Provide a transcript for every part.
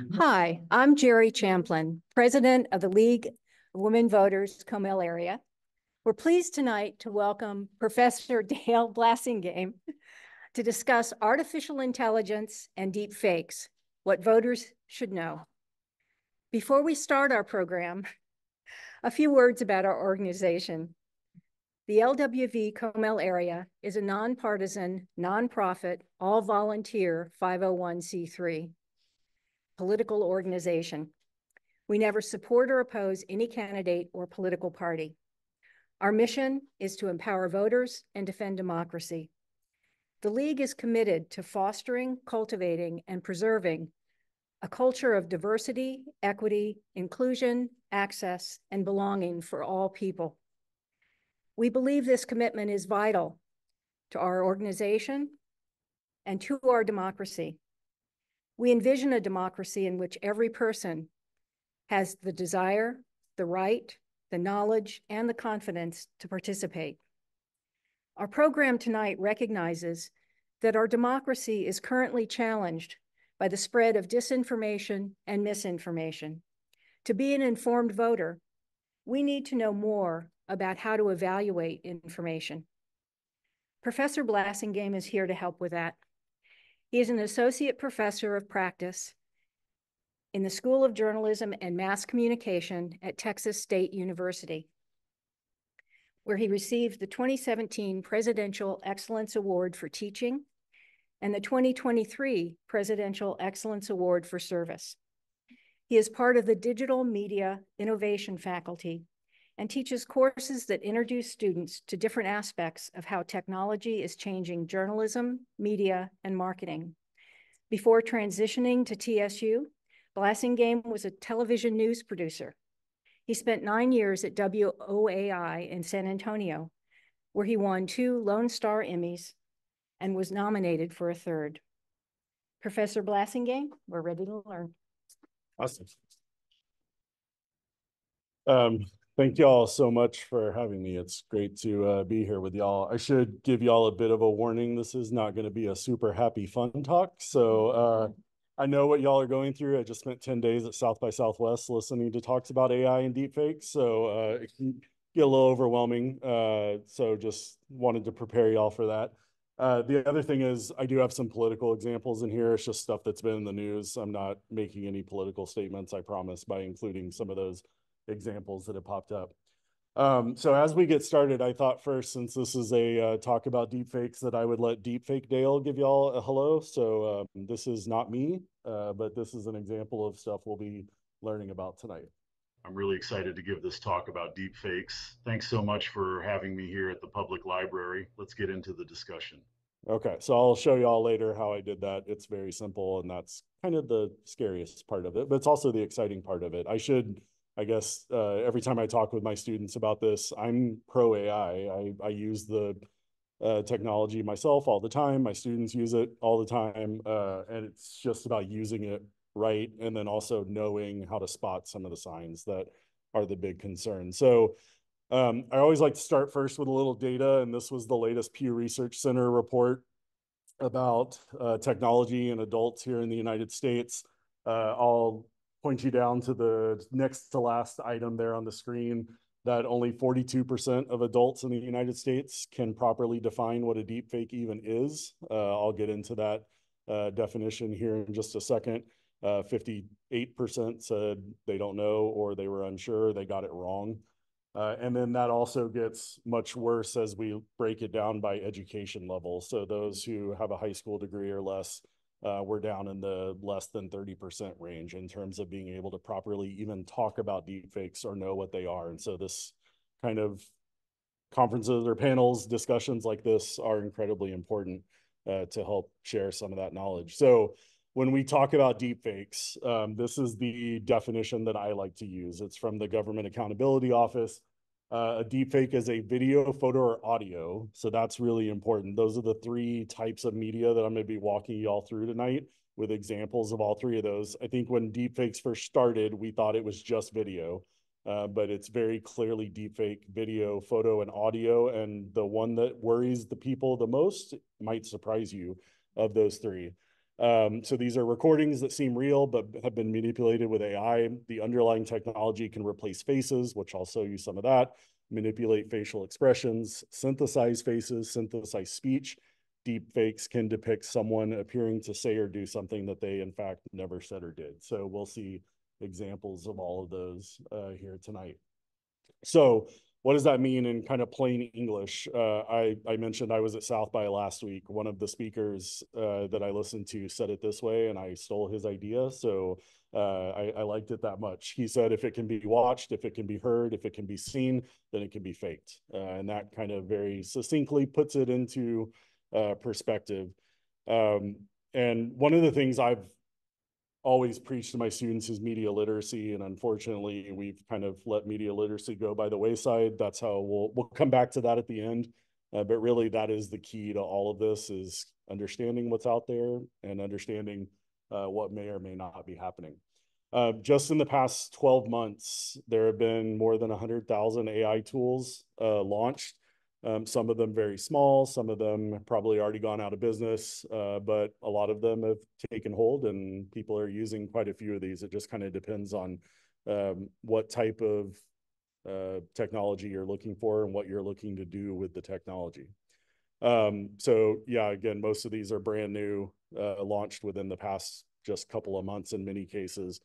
Mm-hmm. Hi, I'm Jerry Champlin, President of the League of Women Voters Comal area. We're pleased tonight to welcome Professor Dale Blasingame to discuss artificial intelligence and deep fakes, what voters should know. Before we start our program, a few words about our organization. The LWV Comal area is a nonpartisan, nonprofit, all-volunteer 501c3 political organization. We never support or oppose any candidate or political party. Our mission is to empower voters and defend democracy. The League is committed to fostering, cultivating, and preserving a culture of diversity, equity, inclusion, access, and belonging for all people. We believe this commitment is vital to our organization and to our democracy. We envision a democracy in which every person has the desire, the right, the knowledge, and the confidence to participate. Our program tonight recognizes that our democracy is currently challenged by the spread of disinformation and misinformation. To be an informed voter, we need to know more about how to evaluate information. Professor Blasingame is here to help with that. He is an associate professor of practice in the School of Journalism and Mass Communication at Texas State University, where he received the 2017 Presidential Excellence Award for Teaching and the 2023 Presidential Excellence Award for Service. He is part of the Digital Media Innovation Faculty and teaches courses that introduce students to different aspects of how technology is changing journalism, media, and marketing. Before transitioning to TSU, Blasingame was a television news producer. He spent nine years at WOAI in San Antonio, where he won two Lone Star Emmys and was nominated for a third. Professor Blasingame, we're ready to learn. Awesome. Um, Thank y'all so much for having me. It's great to uh, be here with y'all. I should give y'all a bit of a warning. This is not going to be a super happy fun talk. So uh, I know what y'all are going through. I just spent 10 days at South by Southwest listening to talks about AI and deepfakes. So uh, it can get a little overwhelming. Uh, so just wanted to prepare y'all for that. Uh, the other thing is I do have some political examples in here. It's just stuff that's been in the news. I'm not making any political statements, I promise, by including some of those examples that have popped up. Um, so as we get started, I thought first, since this is a uh, talk about deepfakes, that I would let Deepfake Dale give y'all a hello. So um, this is not me, uh, but this is an example of stuff we'll be learning about tonight. I'm really excited to give this talk about deepfakes. Thanks so much for having me here at the public library. Let's get into the discussion. Okay, so I'll show y'all later how I did that. It's very simple, and that's kind of the scariest part of it, but it's also the exciting part of it. I should I guess uh, every time I talk with my students about this, I'm pro AI. I, I use the uh, technology myself all the time. My students use it all the time. Uh, and it's just about using it right. And then also knowing how to spot some of the signs that are the big concern. So um, I always like to start first with a little data. And this was the latest Pew Research Center report about uh, technology and adults here in the United States. Uh, I'll point you down to the next to last item there on the screen that only 42% of adults in the United States can properly define what a deep fake even is. Uh, I'll get into that uh, definition here in just a second. 58% uh, said they don't know or they were unsure, they got it wrong. Uh, and then that also gets much worse as we break it down by education level. So those who have a high school degree or less we're down in the less than 30% range in terms of being able to properly even talk about deepfakes or know what they are. And so this kind of conferences or panels, discussions like this are incredibly important uh, to help share some of that knowledge. So when we talk about deepfakes, um, this is the definition that I like to use. It's from the Government Accountability Office. Uh, a deepfake is a video, photo, or audio. So that's really important. Those are the three types of media that I'm going to be walking y'all through tonight with examples of all three of those. I think when deepfakes first started, we thought it was just video, uh, but it's very clearly deepfake video, photo, and audio. And the one that worries the people the most might surprise you of those three. Um, so these are recordings that seem real, but have been manipulated with AI. The underlying technology can replace faces, which I'll show you some of that, manipulate facial expressions, synthesize faces, synthesize speech. Deep fakes can depict someone appearing to say or do something that they in fact never said or did. So we'll see examples of all of those uh, here tonight. So what does that mean in kind of plain English? Uh, I, I mentioned I was at South by last week. One of the speakers uh, that I listened to said it this way, and I stole his idea. So uh, I, I, liked it that much. He said, if it can be watched, if it can be heard, if it can be seen, then it can be faked. Uh, and that kind of very succinctly puts it into uh, perspective. Um, and one of the things I've always preach to my students is media literacy. And unfortunately, we've kind of let media literacy go by the wayside. That's how we'll, we'll come back to that at the end. Uh, but really that is the key to all of this is understanding what's out there and understanding uh, what may or may not be happening. Uh, just in the past 12 months, there have been more than 100,000 AI tools uh, launched um, some of them very small, some of them probably already gone out of business, uh, but a lot of them have taken hold and people are using quite a few of these. It just kind of depends on um, what type of uh, technology you're looking for and what you're looking to do with the technology. Um, so yeah, again, most of these are brand new, uh, launched within the past just couple of months in many cases.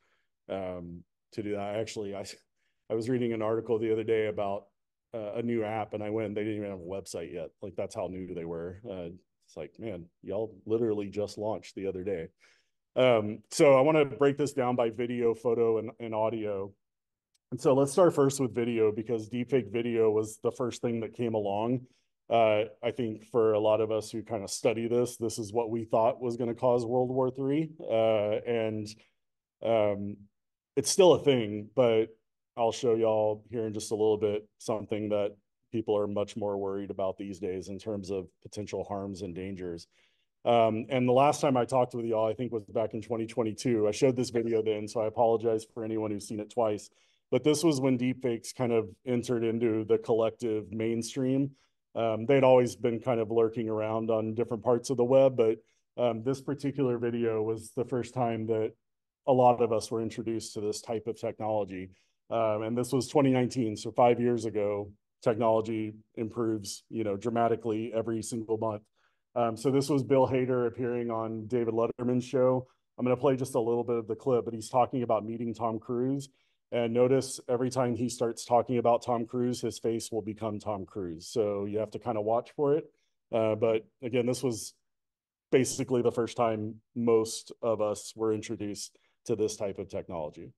Um, to do that, actually, I I was reading an article the other day about uh, a new app and I went, they didn't even have a website yet. Like that's how new they were. Uh, it's like, man, y'all literally just launched the other day. Um, so I want to break this down by video, photo, and, and audio. And so let's start first with video because deepfake video was the first thing that came along. Uh, I think for a lot of us who kind of study this, this is what we thought was going to cause World War III. Uh, and um, it's still a thing, but I'll show y'all here in just a little bit something that people are much more worried about these days in terms of potential harms and dangers. Um, and the last time I talked with y'all, I think was back in 2022. I showed this video then, so I apologize for anyone who's seen it twice. But this was when deepfakes kind of entered into the collective mainstream. Um, they'd always been kind of lurking around on different parts of the web, but um, this particular video was the first time that a lot of us were introduced to this type of technology. Um, and this was 2019, so five years ago. Technology improves, you know, dramatically every single month. Um, so this was Bill Hader appearing on David Letterman's show. I'm going to play just a little bit of the clip, but he's talking about meeting Tom Cruise. And notice every time he starts talking about Tom Cruise, his face will become Tom Cruise. So you have to kind of watch for it. Uh, but again, this was basically the first time most of us were introduced to this type of technology.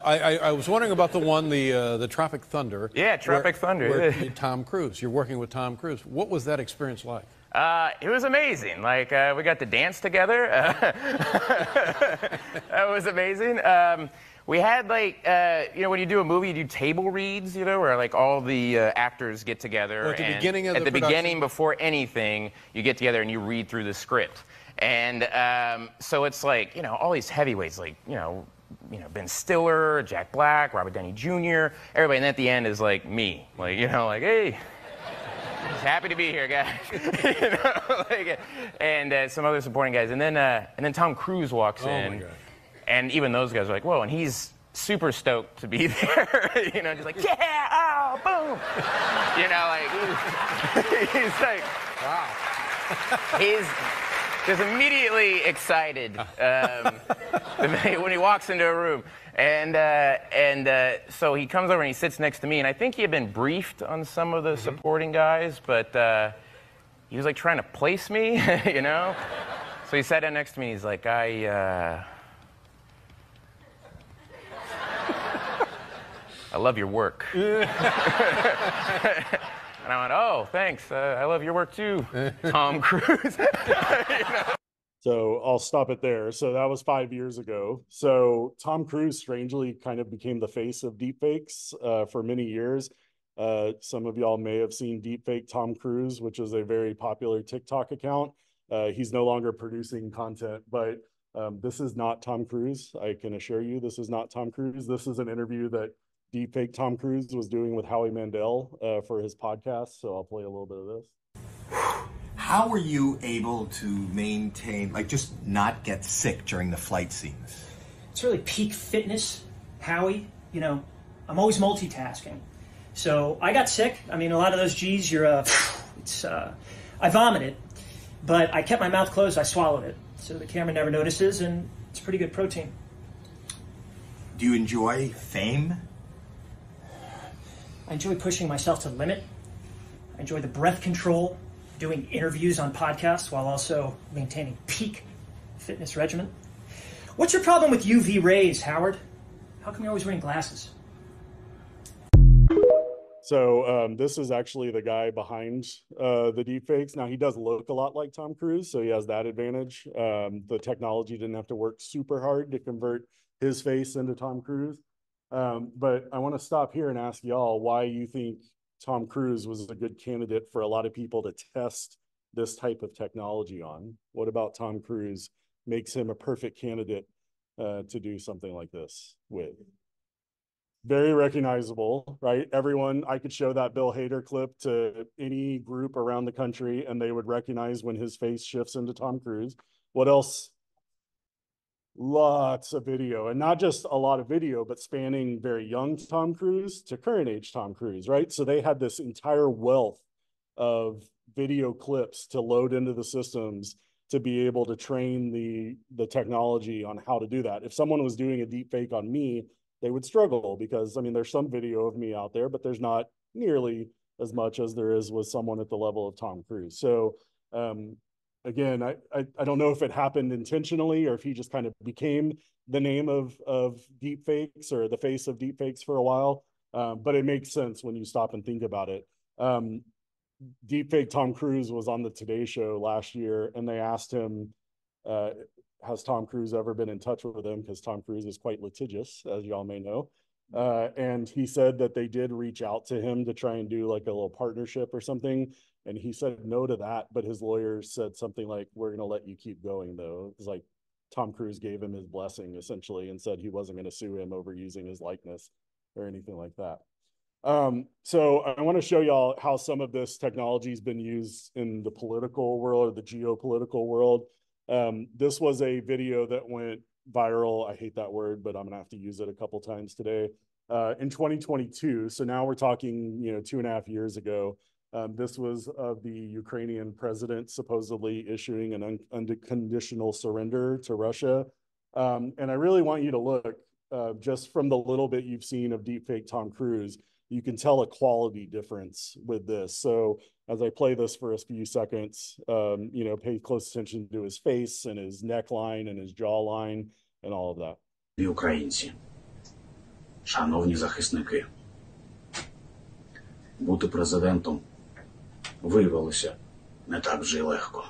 I, I, I, was wondering about the one, the uh, the Tropic Thunder. Yeah, Tropic where, Thunder. Where Tom Cruise. You're working with Tom Cruise. What was that experience like? Uh, it was amazing. Like uh, we got to dance together. that was amazing. Um, we had like uh, you know when you do a movie, you do table reads. You know where like all the uh, actors get together. Well, at the beginning of at the, the beginning before anything, you get together and you read through the script. And um, so it's like you know all these heavyweights like you know you know, Ben Stiller, Jack Black, Robert Downey Jr., everybody. And at the end is like me, like, you know, like, hey, happy to be here, guys. you know, like, and uh, some other supporting guys. And then, uh, and then Tom Cruise walks oh in. And even those guys are like, whoa, and he's super stoked to be there. you know, just like, yeah, oh, boom. you know, like, he's like, wow. he's, just immediately excited um, when he walks into a room. And, uh, and uh, so he comes over and he sits next to me. And I think he had been briefed on some of the mm-hmm. supporting guys, but uh, he was like trying to place me, you know? So he sat down next to me. He's like, I. Uh, I love your work. And I went, oh, thanks. Uh, I love your work too, Tom Cruise. you know? So I'll stop it there. So that was five years ago. So Tom Cruise strangely kind of became the face of deepfakes uh, for many years. Uh, some of y'all may have seen Deepfake Tom Cruise, which is a very popular TikTok account. Uh, he's no longer producing content, but um, this is not Tom Cruise. I can assure you, this is not Tom Cruise. This is an interview that deepfake Tom Cruise was doing with Howie Mandel uh, for his podcast. So I'll play a little bit of this. how were you able to maintain, like, just not get sick during the flight scenes? It's really peak fitness, Howie. You know, I'm always multitasking. So I got sick. I mean, a lot of those G's, you're, uh, it's, uh, I vomited, but I kept my mouth closed. I swallowed it. So the camera never notices, and it's pretty good protein. Do you enjoy fame? I enjoy pushing myself to the limit. I enjoy the breath control, doing interviews on podcasts while also maintaining peak fitness regimen. What's your problem with UV rays, Howard? How come you're always wearing glasses? So um, this is actually the guy behind uh, the deepfakes. Now he does look a lot like Tom Cruise, so he has that advantage. Um, the technology didn't have to work super hard to convert his face into Tom Cruise. Um, but I want to stop here and ask y'all why you think Tom Cruise was a good candidate for a lot of people to test this type of technology on. What about Tom Cruise makes him a perfect candidate uh, to do something like this with? very recognizable, right? Everyone, I could show that Bill Hader clip to any group around the country and they would recognize when his face shifts into Tom Cruise. What else? Lots of video and not just a lot of video, but spanning very young Tom Cruise to current age Tom Cruise, right? So they had this entire wealth of video clips to load into the systems to be able to train the the technology on how to do that. If someone was doing a deep fake on me, they would struggle because I mean there's some video of me out there, but there's not nearly as much as there is with someone at the level of Tom Cruise. So um, again, I, I, I don't know if it happened intentionally or if he just kind of became the name of of deep fakes or the face of deep fakes for a while. Um, but it makes sense when you stop and think about it. Um, deepfake Tom Cruise was on the Today Show last year, and they asked him, uh, has Tom Cruise ever been in touch with him? Because Tom Cruise is quite litigious, as y'all may know. Uh, and he said that they did reach out to him to try and do like a little partnership or something. And he said no to that, but his lawyers said something like, "We're going to let you keep going." Though it's like Tom Cruise gave him his blessing essentially and said he wasn't going to sue him over using his likeness or anything like that. Um, so I want to show y'all how some of this technology has been used in the political world or the geopolitical world. Um, this was a video that went viral. I hate that word, but I'm gonna have to use it a couple times today. Uh, in 2022, so now we're talking, you know, two and a half years ago. Um, this was of the Ukrainian president supposedly issuing an un unconditional surrender to Russia. Um, and I really want you to look uh, just from the little bit you've seen of deepfake Tom Cruise, you can tell a quality difference with this. So as I play this for a few seconds, um, you know, pay close attention to his face and his neckline and his jawline and all of that. Українці, шановні захисники, бути президентом виявилося не так вже й легко.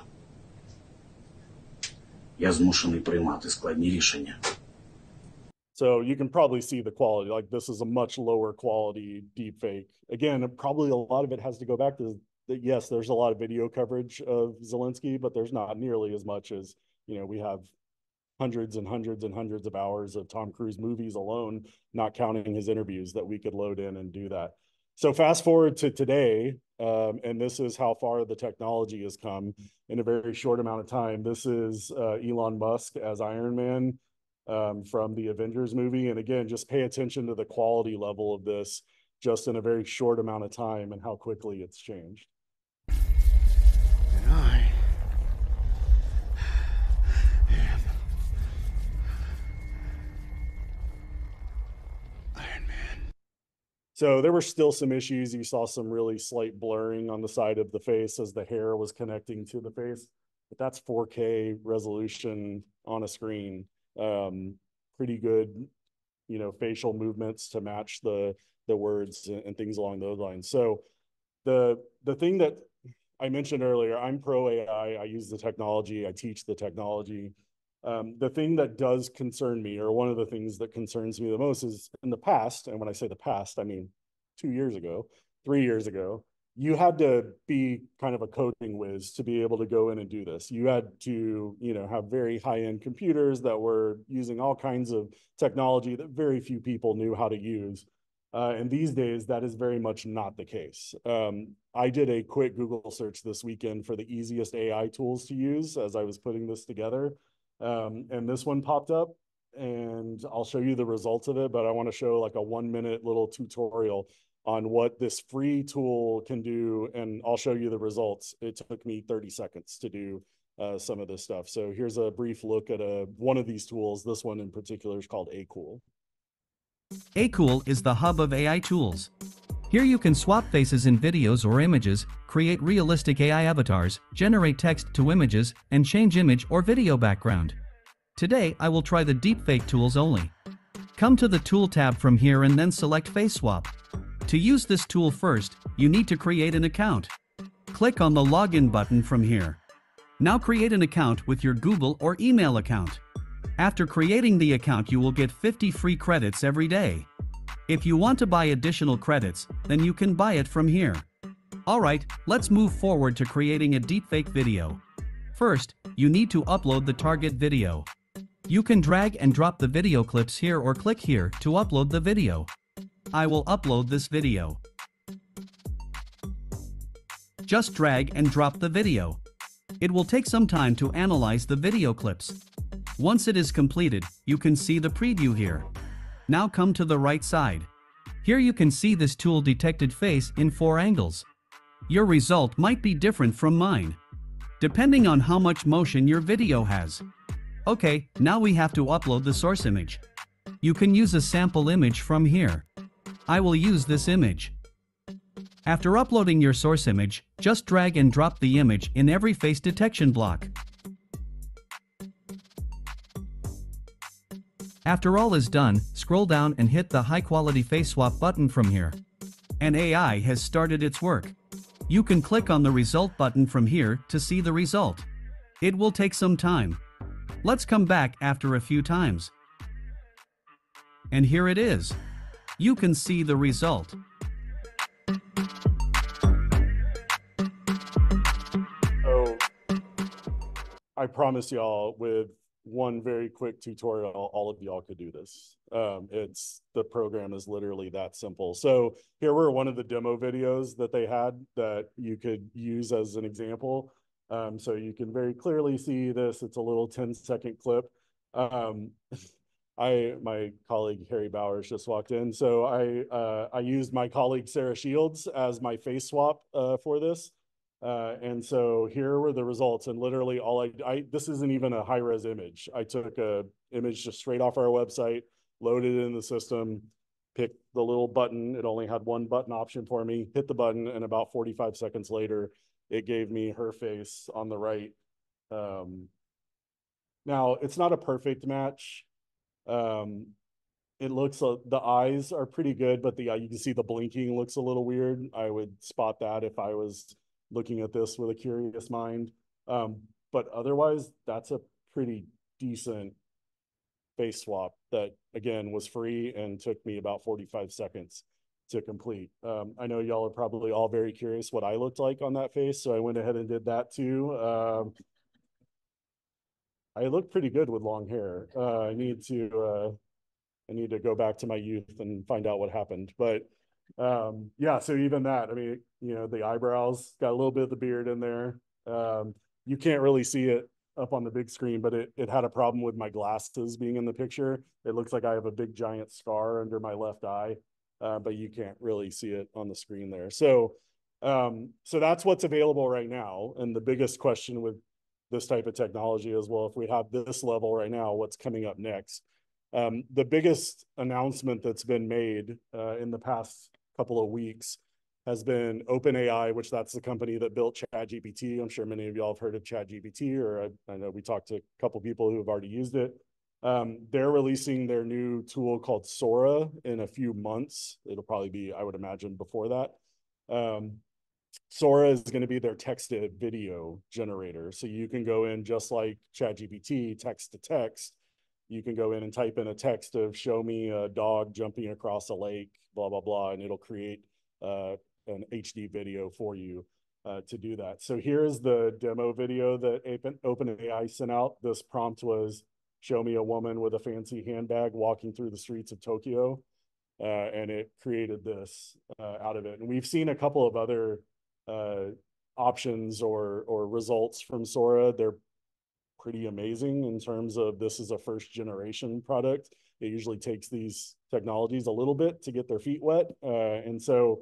Я змушений приймати складні рішення. So you can probably see the quality. Like this is a much lower quality deep fake. Again, probably a lot of it has to go back to that. Yes, there's a lot of video coverage of Zelensky, but there's not nearly as much as you know. We have hundreds and hundreds and hundreds of hours of Tom Cruise movies alone, not counting his interviews that we could load in and do that. So fast forward to today, um, and this is how far the technology has come in a very short amount of time. This is uh, Elon Musk as Iron Man um, from the Avengers movie. And again, just pay attention to the quality level of this just in a very short amount of time and how quickly it's changed. So there were still some issues. You saw some really slight blurring on the side of the face as the hair was connecting to the face. But that's 4K resolution on a screen um, pretty good, you know, facial movements to match the the words and, and things along those lines. So the the thing that I mentioned earlier, I'm pro AI. I use the technology. I teach the technology. Um, the thing that does concern me, or one of the things that concerns me the most, is in the past. And when I say the past, I mean two years ago, three years ago you had to be kind of a coding whiz to be able to go in and do this. You had to, you know, have very high end computers that were using all kinds of technology that very few people knew how to use. Uh, and these days, that is very much not the case. Um, I did a quick Google search this weekend for the easiest AI tools to use as I was putting this together. Um, and this one popped up and I'll show you the results of it, but I want to show like a one minute little tutorial on what this free tool can do. And I'll show you the results. It took me 30 seconds to do uh, some of this stuff. So here's a brief look at a, one of these tools. This one in particular is called Akool. Akool is the hub of AI tools. Here you can swap faces in videos or images, create realistic AI avatars, generate text to images, and change image or video background. Today I will try the deepfake tools only. Come to the Tool tab from here and then select Face Swap. To use this tool first, you need to create an account. Click on the Login button from here. Now create an account with your Google or email account. After creating the account you will get 50 free credits every day. If you want to buy additional credits, then you can buy it from here. Alright, let's move forward to creating a deepfake video. First, you need to upload the target video. You can drag and drop the video clips here or click here to upload the video. I will upload this video. Just drag and drop the video. It will take some time to analyze the video clips. Once it is completed, you can see the preview here. Now come to the right side. Here you can see this tool detected face in four angles. Your result might be different from mine, depending on how much motion your video has. Okay, now we have to upload the source image. You can use a sample image from here. I will use this image. After uploading your source image, just drag and drop the image in every face detection block. After all is done, scroll down and hit the high quality face swap button from here. And AI has started its work. You can click on the result button from here to see the result. It will take some time. Let's come back after a few times. And here it is. You can see the result. So I promise y'all with one very quick tutorial, all of y'all could do this. Um, it's the program is literally that simple. So here were one of the demo videos that they had that you could use as an example. Um, so you can very clearly see this. It's a little 10 second clip. Um, I my colleague Harry Bowers just walked in, so I uh, I used my colleague Sarah Shields as my face swap uh, for this, uh, and so here were the results. And literally, all I, I this isn't even a high res image. I took a image just straight off our website, loaded it in the system, picked the little button. It only had one button option for me. Hit the button, and about 45 seconds later, it gave me her face on the right. Um, now it's not a perfect match. Um, it looks uh, the eyes are pretty good, but the uh, you can see the blinking looks a little weird. I would spot that if I was looking at this with a curious mind. Um, but otherwise, that's a pretty decent face swap that again was free and took me about 45 seconds to complete. Um, I know y'all are probably all very curious what I looked like on that face, so I went ahead and did that too. Um, I look pretty good with long hair. Uh, I need to uh, I need to go back to my youth and find out what happened. But um, yeah, so even that, I mean, you know, the eyebrows got a little bit of the beard in there. Um, you can't really see it up on the big screen, but it it had a problem with my glasses being in the picture. It looks like I have a big giant scar under my left eye, uh, but you can't really see it on the screen there. So um, so that's what's available right now. And the biggest question with this type of technology is, well. If we have this level right now, what's coming up next? Um, the biggest announcement that's been made uh, in the past couple of weeks has been OpenAI, which that's the company that built ChatGPT. I'm sure many of y'all have heard of ChatGPT, or I, I know we talked to a couple people who have already used it. Um, they're releasing their new tool called Sora in a few months. It'll probably be, I would imagine, before that. Um, Sora is going to be their text to video generator. So you can go in just like ChatGPT, text to text. You can go in and type in a text of show me a dog jumping across a lake, blah, blah, blah, and it'll create uh, an HD video for you uh, to do that. So here's the demo video that OpenAI sent out. This prompt was show me a woman with a fancy handbag walking through the streets of Tokyo. uh, and it created this uh, out of it. And we've seen a couple of other uh, options or or results from Sora. They're pretty amazing in terms of this is a first generation product. It usually takes these technologies a little bit to get their feet wet, uh, and so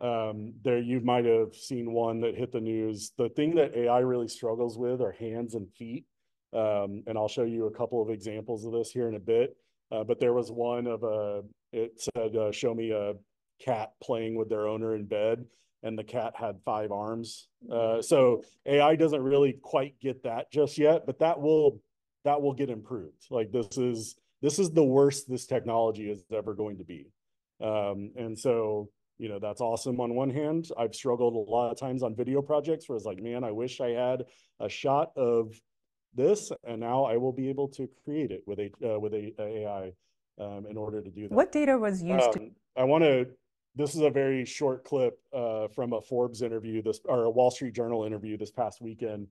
um, there you might have seen one that hit the news. The thing that AI really struggles with are hands and feet. Um, and I'll show you a couple of examples of this here in a bit. Uh, but there was one of a, it said, uh, show me a cat playing with their owner in bed and the cat had five arms. Uh, so AI doesn't really quite get that just yet, but that will, that will get improved. Like this is, this is the worst this technology is ever going to be. Um, and so you know, that's awesome on one hand. I've struggled a lot of times on video projects where it's like, man, I wish I had a shot of this, and now I will be able to create it with a uh, with a, a AI um, in order to do that. What data was used Um, to I want to. This is a very short clip uh, from a Forbes interview, this or a Wall Street Journal interview this past weekend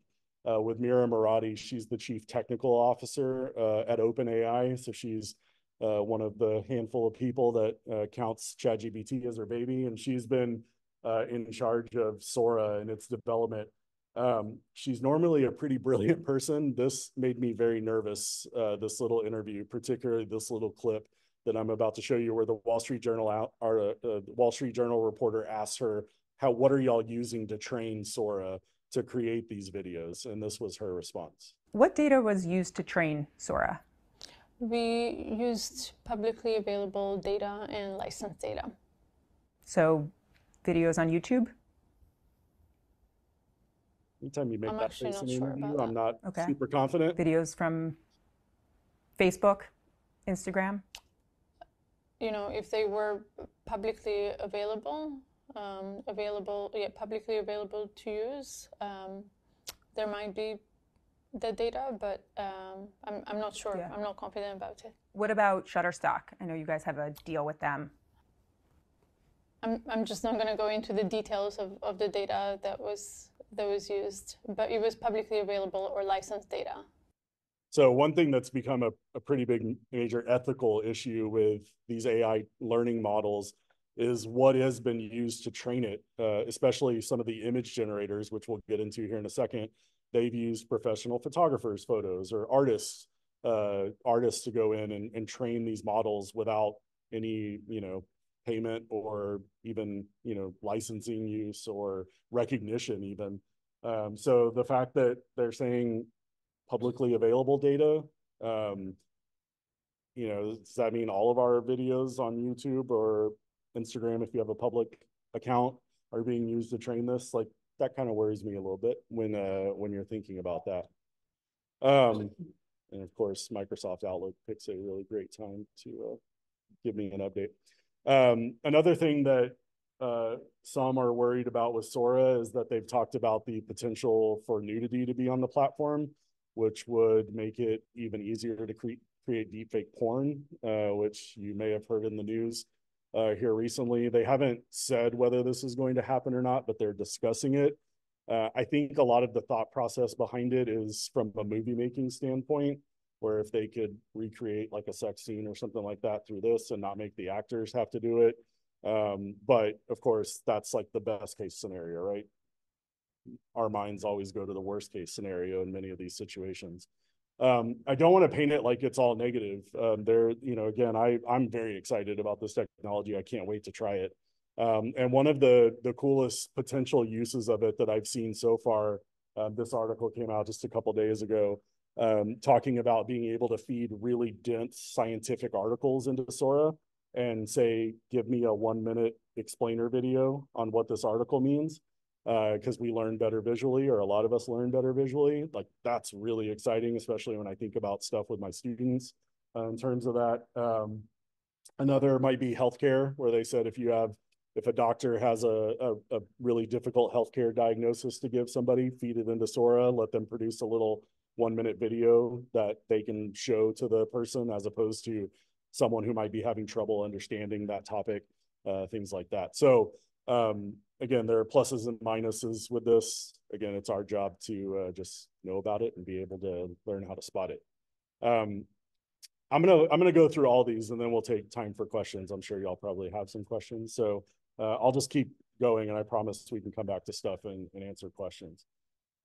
uh, with Mira Murati. She's the chief technical officer uh, at OpenAI, so she's uh, one of the handful of people that uh, counts ChatGPT as her baby, and she's been uh, in charge of Sora and its development. Um, she's normally a pretty brilliant person. This made me very nervous. This little interview, particularly this little clip that I'm about to show you, where the Wall Street Journal out, or uh, the Wall Street Journal reporter asks her, "How what are y'all using to train Sora to create these videos?" And this was her response. what data was used to train Sora? We used publicly available data and licensed data. So videos on YouTube? Anytime you make I'm that actually face not in an sure interview, I'm not Okay. super confident. Videos from Facebook, Instagram? You know, if they were publicly available, um, available, yeah, publicly available to use, um, there might be the data, but um, I'm, I'm not sure. Yeah. I'm not confident about it. What about Shutterstock? I know you guys have a deal with them. I'm, I'm just not going to go into the details of, of the data that was that was used, but it was publicly available or licensed data. So one thing that's become a, a pretty big major ethical issue with these AI learning models is what has been used to train it, uh, especially some of the image generators, which we'll get into here in a second. They've used professional photographers' photos or artists, uh, artists to go in and, and train these models without any, you know, payment or even, you know, licensing use or recognition even. Um, so the fact that they're saying publicly available data. Um, you know, does that mean all of our videos on YouTube or Instagram, if you have a public account, are being used to train this? Like that kind of worries me a little bit when uh when you're thinking about that. Um, and of course, Microsoft Outlook picks a really great time to uh, give me an update. Um, another thing that uh, some are worried about with Sora is that they've talked about the potential for nudity to be on the platform, which would make it even easier to cre- create deepfake porn, uh, which you may have heard in the news uh, here recently. They haven't said whether this is going to happen or not, but they're discussing it. Uh, I think a lot of the thought process behind it is from a movie making standpoint, where if they could recreate like a sex scene or something like that through this and not make the actors have to do it. Um, but of course, that's like the best case scenario, right? Our minds always go to the worst case scenario in many of these situations. Um, I don't want to paint it like it's all negative. Um, there, you know, again, I I'm very excited about this technology. I can't wait to try it. Um, and one of the the coolest potential uses of it that I've seen so far, uh, this article came out just a couple days ago, um, talking about being able to feed really dense scientific articles into Sora and say, give me a one minute explainer video on what this article means because uh, we learn better visually, or a lot of us learn better visually. Like that's really exciting, especially when I think about stuff with my students uh, in terms of that. Um, another might be healthcare, where they said if you have, if a doctor has a, a, a really difficult healthcare diagnosis to give somebody, feed it into Sora, let them produce a little one minute video that they can show to the person as opposed to someone who might be having trouble understanding that topic, uh, things like that. So um, again, there are pluses and minuses with this. Again, it's our job to uh, just know about it and be able to learn how to spot it. Um, I'm gonna, I'm gonna go through all these and then we'll take time for questions. I'm sure y'all probably have some questions. So uh, I'll just keep going and I promise we can come back to stuff and, and answer questions.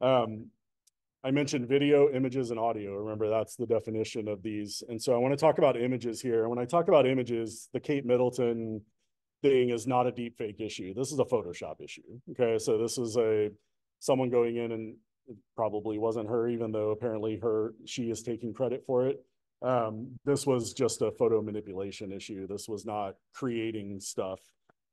Um, I mentioned video, images, and audio. Remember, that's the definition of these. And so I want to talk about images here. And when I talk about images, the Kate Middleton thing is not a deep fake issue. This is a Photoshop issue. Okay. So this is a someone going in and probably wasn't her, even though apparently her she is taking credit for it. Um, this was just a photo manipulation issue. This was not creating stuff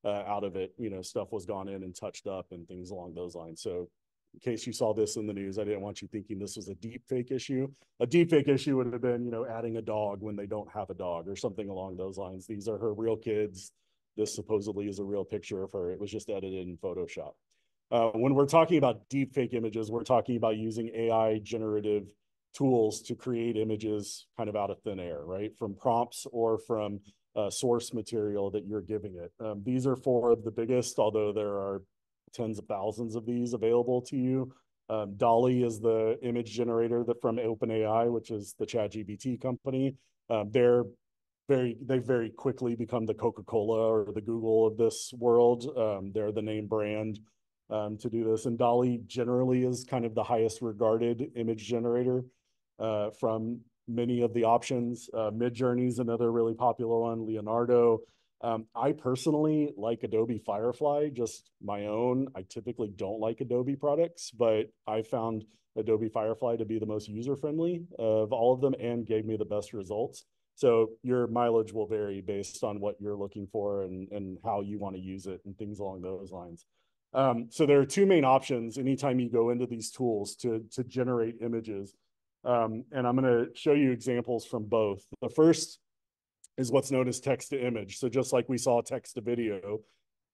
uh, out of it. You know, stuff was gone in and touched up and things along those lines. So in case you saw this in the news, I didn't want you thinking this was a deep fake issue. A deep fake issue would have been, you know, adding a dog when they don't have a dog or something along those lines. These are her real kids. This supposedly is a real picture of her. It was just edited in Photoshop. Uh, when we're talking about deep fake images, we're talking about using AI generative tools to create images kind of out of thin air, right? From prompts or from uh, source material that you're giving it. Um, these are four of the biggest, although there are tens of thousands of these available to you. Um, DALL-E is the image generator that from OpenAI, which is the ChatGPT company. Um, they're very, they've very quickly become the Coca-Cola or the Google of this world. Um, they're the name brand um, to do this. And DALL-E generally is kind of the highest regarded image generator uh, from many of the options. Uh, Midjourney is another really popular one. Leonardo, um, I personally like Adobe Firefly, just my own. I typically don't like Adobe products, but I found Adobe Firefly to be the most user-friendly of all of them and gave me the best results. So your mileage will vary based on what you're looking for and, and how you want to use it and things along those lines. Um, so there are two main options anytime you go into these tools to, to generate images. Um, and I'm going to show you examples from both. The first is what's known as text to image. So just like we saw text to video,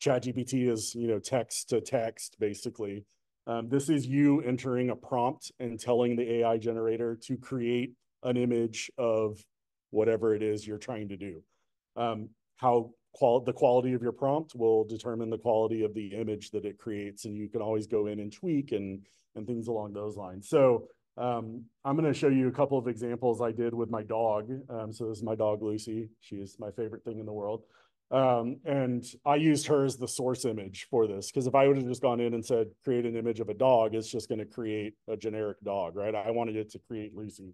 ChatGPT is, you know, text to text basically. Um, this is you entering a prompt and telling the AI generator to create an image of whatever it is you're trying to do. Um, how qual the quality of your prompt will determine the quality of the image that it creates, and you can always go in and tweak and and things along those lines. So um, I'm going to show you a couple of examples I did with my dog. Um, so this is my dog, Lucy. She is my favorite thing in the world. Um, and I used her as the source image for this because if I would have just gone in and said, create an image of a dog, it's just going to create a generic dog, right? I wanted it to create Lucy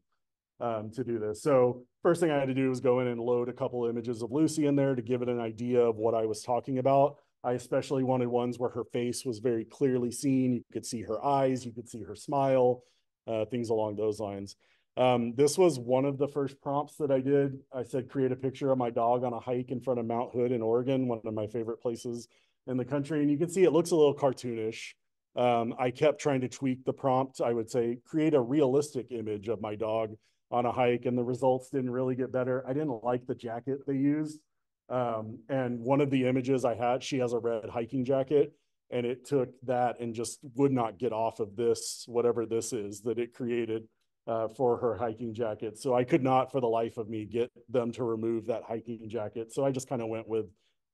um, to do this. So first thing I had to do was go in and load a couple images of Lucy in there to give it an idea of what I was talking about. I especially wanted ones where her face was very clearly seen. You could see her eyes, you could see her smile uh, things along those lines. Um, this was one of the first prompts that I did. I said, create a picture of my dog on a hike in front of Mount Hood in Oregon, one of my favorite places in the country. And you can see it looks a little cartoonish. Um, I kept trying to tweak the prompt. I would say, create a realistic image of my dog on a hike, and the results didn't really get better. I didn't like the jacket they used. Um, and one of the images I had, she has a red hiking jacket and it took that and just would not get off of this whatever this is that it created uh, for her hiking jacket. So i could not for the life of me get them to remove that hiking jacket. So i just kind of went with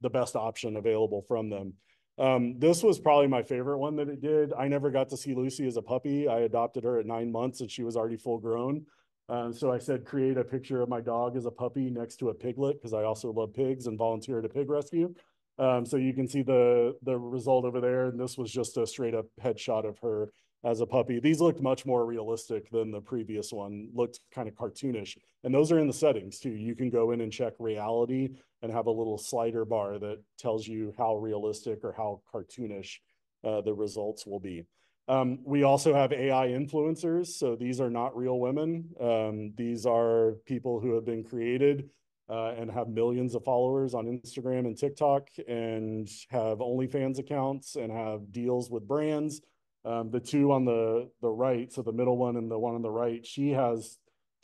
the best option available from them. Um, this was probably my favorite one that it did. I never got to see lucy as a puppy. I adopted her at nine months and she was already full grown uh, so i said create a picture of my dog as a puppy next to a piglet because i also love pigs and volunteer at a pig rescue um, so you can see the the result over there, and this was just a straight up headshot of her as a puppy. These looked much more realistic than the previous one, looked kind of cartoonish. And those are in the settings too. You can go in and check reality and have a little slider bar that tells you how realistic or how cartoonish uh, the results will be. Um, we also have AI influencers. So these are not real women. Um, these are people who have been created uh, and have millions of followers on Instagram and TikTok and have OnlyFans accounts and have deals with brands. Um, the two on the, the right, so the middle one and the one on the right, she has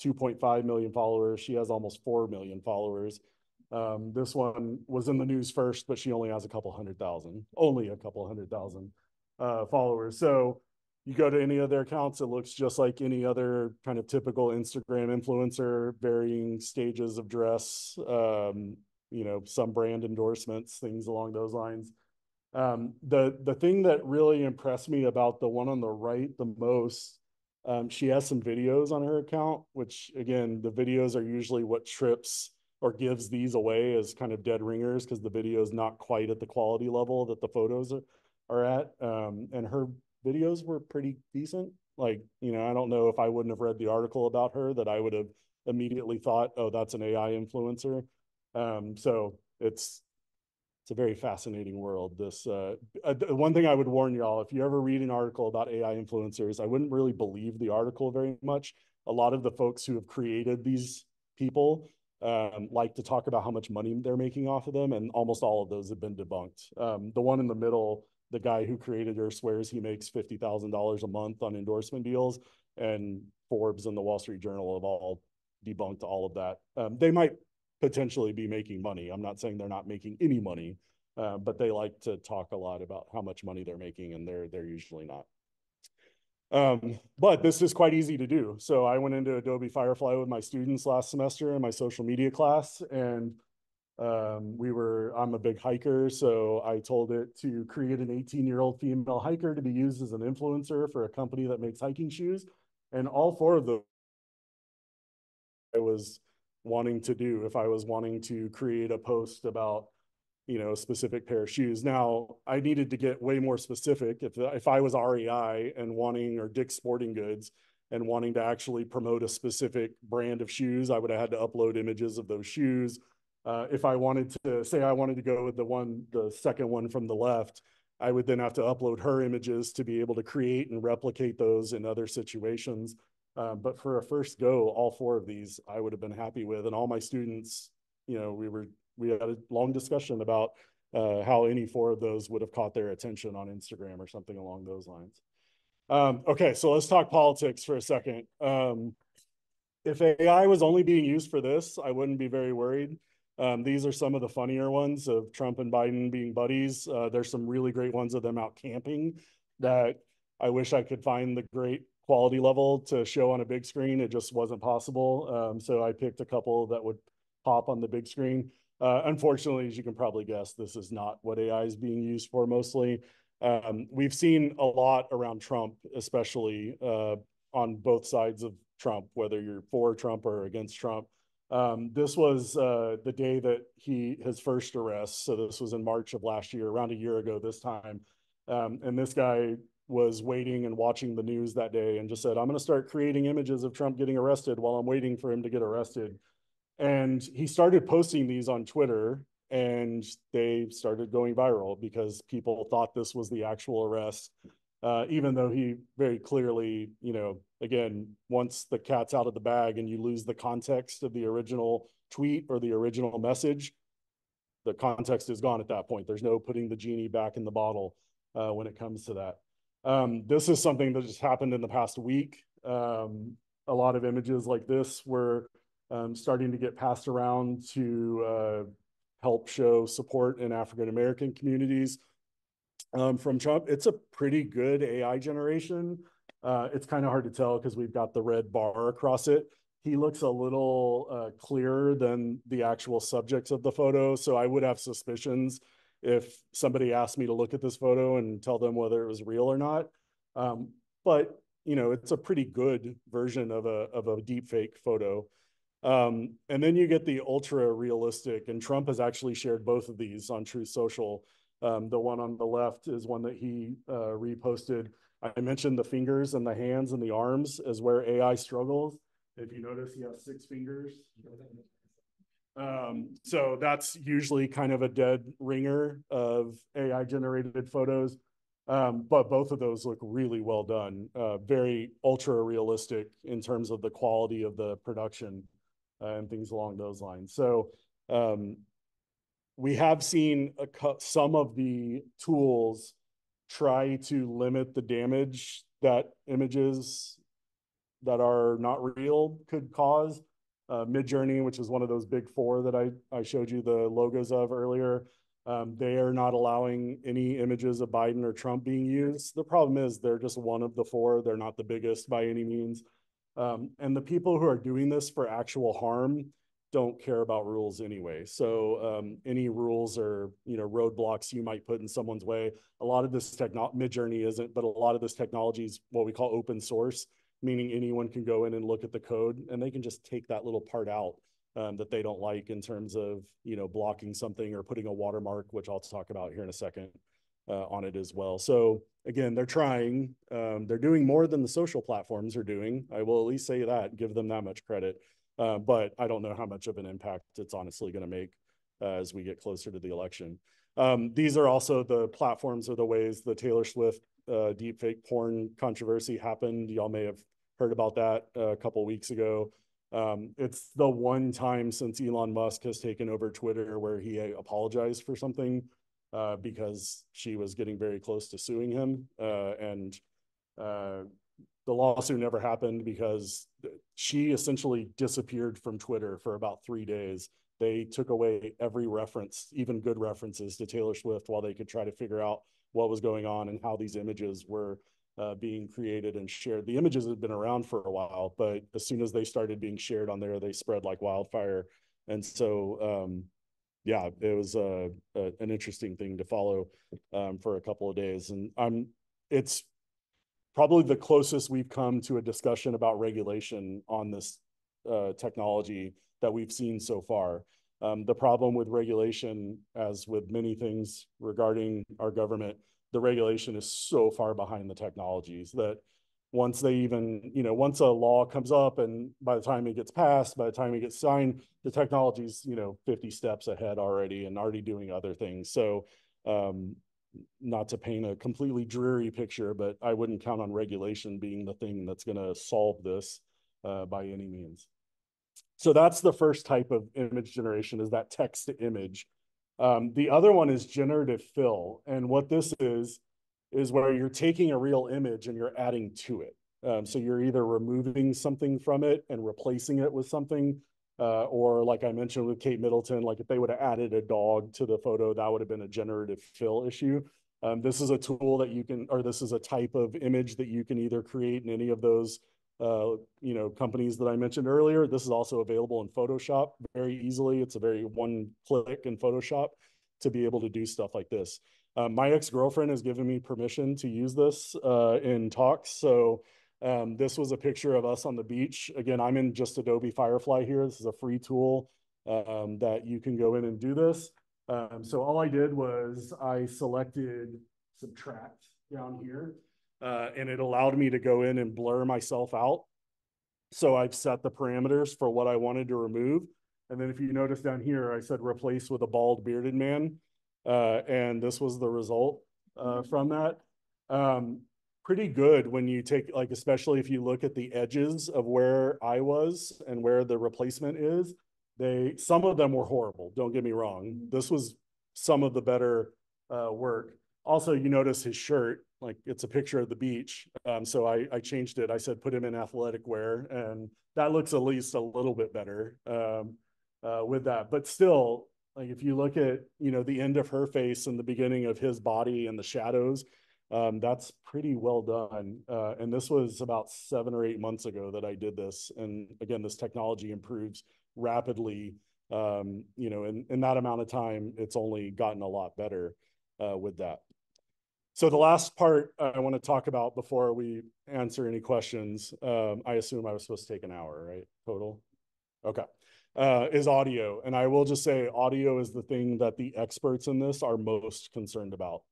2.5 million followers. She has almost 4 million followers. Um, this one was in the news first, but she only has a couple hundred thousand, only a couple hundred thousand uh, followers. So you go to any of their accounts, it looks just like any other kind of typical Instagram influencer, varying stages of dress, um, you know, some brand endorsements, things along those lines. Um, the the thing that really impressed me about the one on the right the most Um, she has some videos on her account, which again, the videos are usually what trips or gives these away as kind of dead ringers because the video is not quite at the quality level that the photos are, are at. Um, and her videos were pretty decent. Like, you know, I don't know if I wouldn't have read the article about her that I would have immediately thought, oh, that's an AI influencer. Um, so it's it's a very fascinating world. This uh, uh, one thing I would warn y'all: if you ever read an article about AI influencers, I wouldn't really believe the article very much. A lot of the folks who have created these people um, like to talk about how much money they're making off of them, and almost all of those have been debunked. Um, the one in the middle, the guy who created her swears he makes fifty thousand dollars a month on endorsement deals, and Forbes and the Wall Street Journal have all debunked all of that. Um, they might potentially be making money. I'm not saying they're not making any money, uh, but they like to talk a lot about how much money they're making, and they're they're usually not. Um, but this is quite easy to do. So I went into Adobe Firefly with my students last semester in my social media class, and um, we were, I'm a big hiker, so I told it to create an 18 year old female hiker to be used as an influencer for a company that makes hiking shoes. And all four of them I was wanting to do if I was wanting to create a post about, you know, a specific pair of shoes. Now, I needed to get way more specific. If, if I was REI and wanting, or Dick's Sporting Goods, and wanting to actually promote a specific brand of shoes, I would have had to upload images of those shoes. Uh, if I wanted to say I wanted to go with the one, the second one from the left, I would then have to upload her images to be able to create and replicate those in other situations. Um, but for a first go, all four of these I would have been happy with, and all my students, you know, we were we had a long discussion about uh, how any four of those would have caught their attention on Instagram or something along those lines. Um, okay, so let's talk politics for a second. Um, if AI was only being used for this, I wouldn't be very worried. Um, these are some of the funnier ones of Trump and Biden being buddies. Uh, there's some really great ones of them out camping that I wish I could find the great quality level to show on a big screen. It just wasn't possible. Um, so I picked a couple that would pop on the big screen. Uh, unfortunately, as you can probably guess, this is not what AI is being used for mostly. Um, we've seen a lot around Trump, especially uh, on both sides of Trump, whether you're for Trump or against Trump. Um, this was uh, the day that he his first arrest. So this was in March of last year, around a year ago this time. Um, and this guy was waiting and watching the news that day and just said, I'm going to start creating images of Trump getting arrested while I'm waiting for him to get arrested. And he started posting these on Twitter and they started going viral because people thought this was the actual arrest. Uh, even though he very clearly, you know, again, once the cat's out of the bag and you lose the context of the original tweet or the original message, the context is gone at that point. There's no putting the genie back in the bottle uh, when it comes to that. Um, this is something that just happened in the past week. Um, a lot of images like this were um, starting to get passed around to uh, help show support in African American communities um, from Trump. It's a pretty good AI generation. Uh, it's kind of hard to tell because we've got the red bar across it. He looks a little uh, clearer than the actual subjects of the photo, so I would have suspicions if somebody asked me to look at this photo and tell them whether it was real or not. Um, but you know, it's a pretty good version of a of a deep fake photo. Um, and then you get the ultra realistic, and Trump has actually shared both of these on Truth Social. Um, the one on the left is one that he uh, reposted. I mentioned the fingers and the hands and the arms as where AI struggles. If you notice, he has six fingers. Um, so that's usually kind of a dead ringer of AI generated photos. Um, but both of those look really well done, uh, very ultra realistic in terms of the quality of the production uh, and things along those lines. So um, we have seen some of the tools try to limit the damage that images that are not real could cause uh, Midjourney, which is one of those big four that I, I showed you the logos of earlier. Um, they are not allowing any images of Biden or Trump being used. The problem is they're just one of the four. They're not the biggest by any means. Um, and the people who are doing this for actual harm don't care about rules anyway. So um, any rules or you know roadblocks you might put in someone's way. A lot of this technology, Midjourney isn't, but a lot of this technology is what we call open source meaning anyone can go in and look at the code and they can just take that little part out um, that they don't like in terms of, you know, blocking something or putting a watermark, which I'll talk about here in a second uh, on it as well. So again, they're trying, um, they're doing more than the social platforms are doing. I will at least say that, give them that much credit. Uh, but I don't know how much of an impact it's honestly going to make uh, as we get closer to the election. Um, these are also the platforms or the ways the Taylor Swift uh, deepfake porn controversy happened. Y'all may have heard about that uh, a couple weeks ago. Um, it's the one time since Elon Musk has taken over Twitter where he apologized for something uh, because she was getting very close to suing him. Uh, and uh, the lawsuit never happened because she essentially disappeared from Twitter for about three days. They took away every reference, even good references to Taylor Swift, while they could try to figure out what was going on and how these images were uh, being created and shared. The images had been around for a while, but as soon as they started being shared on there, they spread like wildfire. And so, um, yeah, it was a, a, an interesting thing to follow um, for a couple of days. And I'm, it's probably the closest we've come to a discussion about regulation on this uh, technology that we've seen so far. Um, the problem with regulation, as with many things regarding our government, the regulation is so far behind the technologies that once they even, you know, once a law comes up and by the time it gets passed, by the time it gets signed, the technology's, you know, 50 steps ahead already and already doing other things. So, um, not to paint a completely dreary picture, but I wouldn't count on regulation being the thing that's going to solve this uh, by any means. So that's the first type of image generation is that text to image. Um, the other one is generative fill. And what this is, is where you're taking a real image and you're adding to it. Um, so you're either removing something from it and replacing it with something, uh, or like I mentioned with Kate Middleton, like if they would have added a dog to the photo, that would have been a generative fill issue. Um, this is a tool that you can, or this is a type of image that you can either create in any of those uh, you know, companies that I mentioned earlier. This is also available in Photoshop very easily. It's a very one click in Photoshop to be able to do stuff like this. Uh, my ex-girlfriend has given me permission to use this uh, in talks. So um, this was a picture of us on the beach. Again, I'm in just Adobe Firefly here. This is a free tool um, that you can go in and do this. Um, so all I did was I selected subtract down here uh, and it allowed me to go in and blur myself out. So I've set the parameters for what I wanted to remove. And then if you notice down here, I said replace with a bald bearded man. Uh, and this was the result uh, from that. Um, pretty good when you take, like, especially if you look at the edges of where I was and where the replacement is, they, some of them were horrible. Don't get me wrong. This was some of the better uh, work. Also, you notice his shirt like it's a picture of the beach. Um, so I, I changed it. I said, put him in athletic wear and that looks at least a little bit better um, uh, with that. But still, like if you look at, you know, the end of her face and the beginning of his body and the shadows, um, that's pretty well done. Uh, and this was about seven or eight months ago that I did this. And again, this technology improves rapidly. Um, you know, in, in that amount of time, it's only gotten a lot better uh, with that. So the last part I want to talk about before we answer any questions, um, I assume I was supposed to take an hour, right? Total? Okay. Uh, is audio. And I will just say audio is the thing that the experts in this are most concerned about.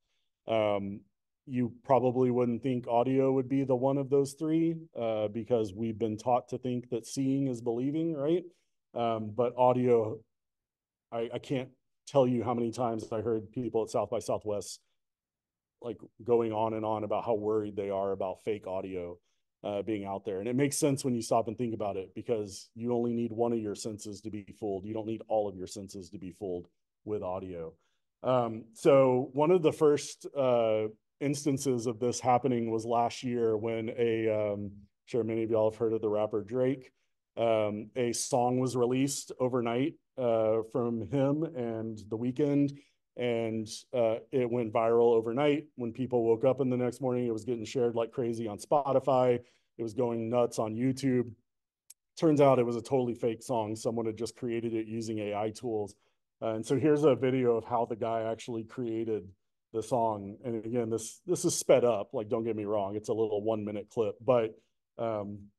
Um, you probably wouldn't think audio would be the one of those three uh, because we've been taught to think that seeing is believing, right? Um, but audio, I, I can't tell you how many times I heard people at South by Southwest like going on and on about how worried they are about fake audio uh, being out there. And it makes sense when you stop and think about it because you only need one of your senses to be fooled. You don't need all of your senses to be fooled with audio. Um, so one of the first uh, instances of this happening was last year when a, um, sure many of y'all have heard of the rapper Drake. Um, a song was released overnight uh, from him and The Weeknd and uh, it went viral overnight. When people woke up in the next morning, it was getting shared like crazy on Spotify. It was going nuts on YouTube. Turns out it was a totally fake song. Someone had just created it using AI tools. Uh, and so here's a video of how the guy actually created the song. And again, this this is sped up. Like, don't get me wrong, it's a little one minute clip, but Um,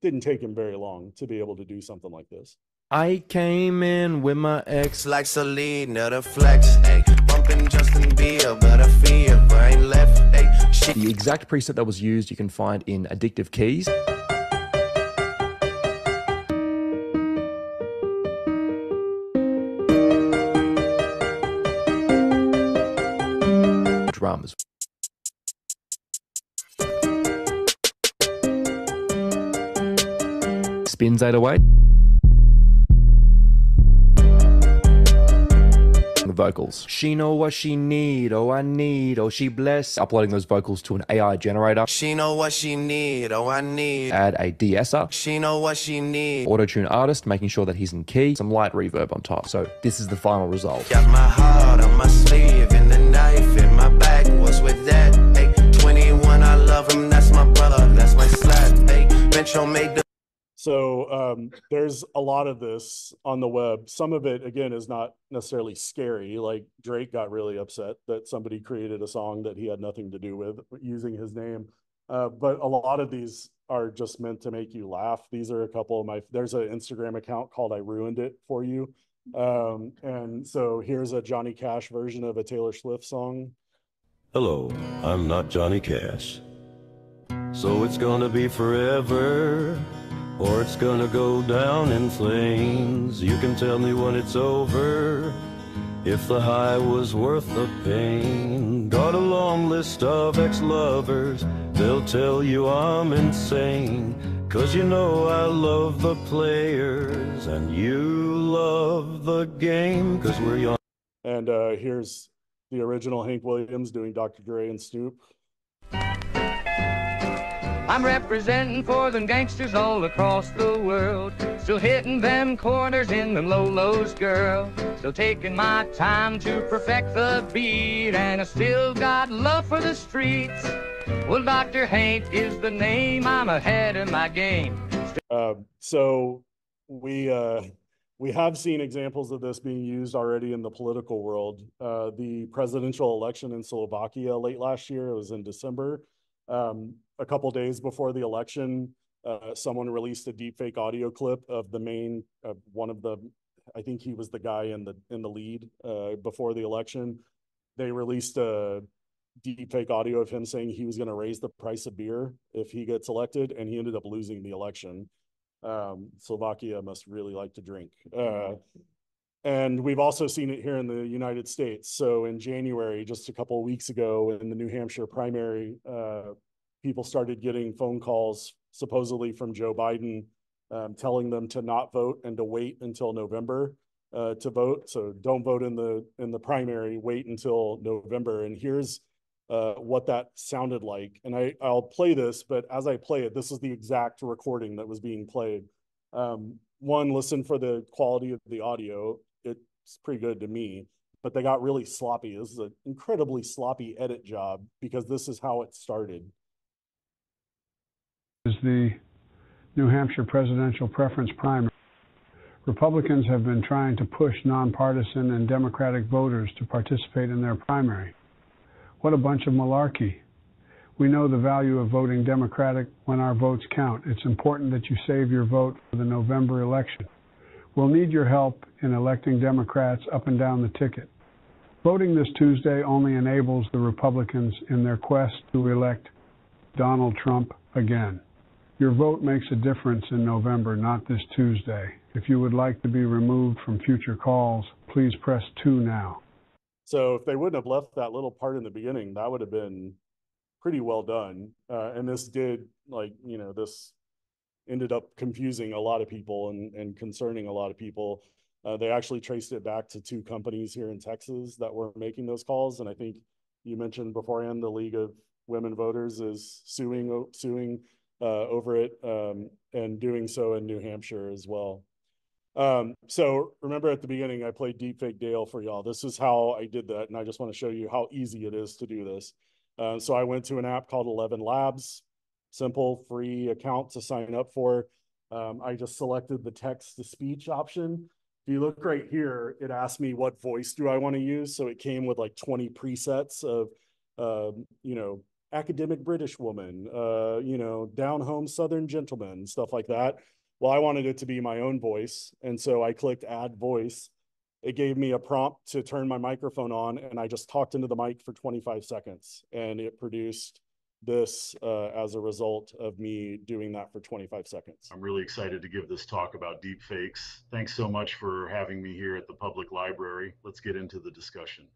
didn't take him very long to be able to do something like this. I came in with my ex like Selena the flex, ayy. Bumping Justin Bieber, but I fear I ain't left, ayy. The exact preset that was used you can find in Addictive Keys. Drums. Spins 808. The vocals. She know what she need, oh I need, oh she bless. Uploading those vocals to an AI generator. She know what she need, oh I need. Add a de-esser. She know what she need. Auto-tune artist, making sure that he's in key. Some light reverb on top. So this is the final result. Got my heart on my sleeve and the knife in my back. What's with that? Hey, 21, I love him. That's my brother. That's my slap. Hey, made the So um, there's a lot of this on the web. Some of it, again, is not necessarily scary. Like Drake got really upset that somebody created a song that he had nothing to do with using his name. Uh, but a lot of these are just meant to make you laugh. These are a couple of my, there's an Instagram account called I Ruined It For You. Um, and so here's a Johnny Cash version of a Taylor Swift song. Hello, I'm not Johnny Cash. So it's gonna be forever, or it's gonna go down in flames. You can tell me when it's over, if the high was worth the pain. Got a long list of ex-lovers, they'll tell you I'm insane. Cause you know I love the players, and you love the game, cause we're young. And uh, here's the original Hank Williams doing Dr. Dre and Snoop. I'm representing for them gangsters all across the world. Still hitting them corners in them low lows, girl. Still taking my time to perfect the beat, and I still got love for the streets. Well, Dr. Hank is the name, I'm ahead of my game. Uh, so we uh, we have seen examples of this being used already in the political world. Uh, the presidential election in Slovakia late last year, it was in December. Um, a couple days before the election, uh, someone released a deepfake audio clip of the main one of the, I think he was the guy in the in the lead uh, before the election. They released a deepfake audio of him saying he was going to raise the price of beer if he gets elected, and he ended up losing the election. Um, Slovakia must really like to drink. Uh, and we've also seen it here in the United States. So in January, just a couple of weeks ago, in the New Hampshire primary, uh, people started getting phone calls supposedly from Joe Biden um, telling them to not vote and to wait until November uh, to vote. So don't vote in the in the primary. Wait until November. And here's uh, what that sounded like. And I I'll play this, but as I play it, this is the exact recording that was being played. Um, one, listen for the quality of the audio. It's pretty good to me, but they got really sloppy. This is an incredibly sloppy edit job because this is how it started. Is the New Hampshire presidential preference primary. Republicans have been trying to push nonpartisan and Democratic voters to participate in their primary. What a bunch of malarkey. We know the value of voting Democratic when our votes count. It's important that you save your vote for the November election. We'll need your help in electing Democrats up and down the ticket. Voting this Tuesday only enables the Republicans in their quest to elect Donald Trump again. Your vote makes a difference in November, not this Tuesday. If you would like to be removed from future calls, please press 2 now. So if they wouldn't have left that little part in the beginning, that would have been pretty well done. Uh, and this did, like, you know, this ended up confusing a lot of people and, and concerning a lot of people. Uh, they actually traced it back to two companies here in Texas that were making those calls. And I think you mentioned beforehand the League of Women Voters is suing suing uh, over it um, and doing so in New Hampshire as well. Um, so remember at the beginning, I played Deepfake Dale for y'all. This is how I did that. And I just want to show you how easy it is to do this. Uh, so I went to an app called 11 Labs, simple free account to sign up for. Um, I just selected the text to speech option. If you look right here, it asked me what voice do I want to use. So it came with like 20 presets of, um, you know, academic British woman, uh, you know, down home Southern gentleman, stuff like that. Well, I wanted it to be my own voice. And so I clicked add voice. It gave me a prompt to turn my microphone on and I just talked into the mic for 25 seconds and it produced this uh, as a result of me doing that for 25 seconds. I'm really excited to give this talk about deep fakes. Thanks so much for having me here at the public library. Let's get into the discussion.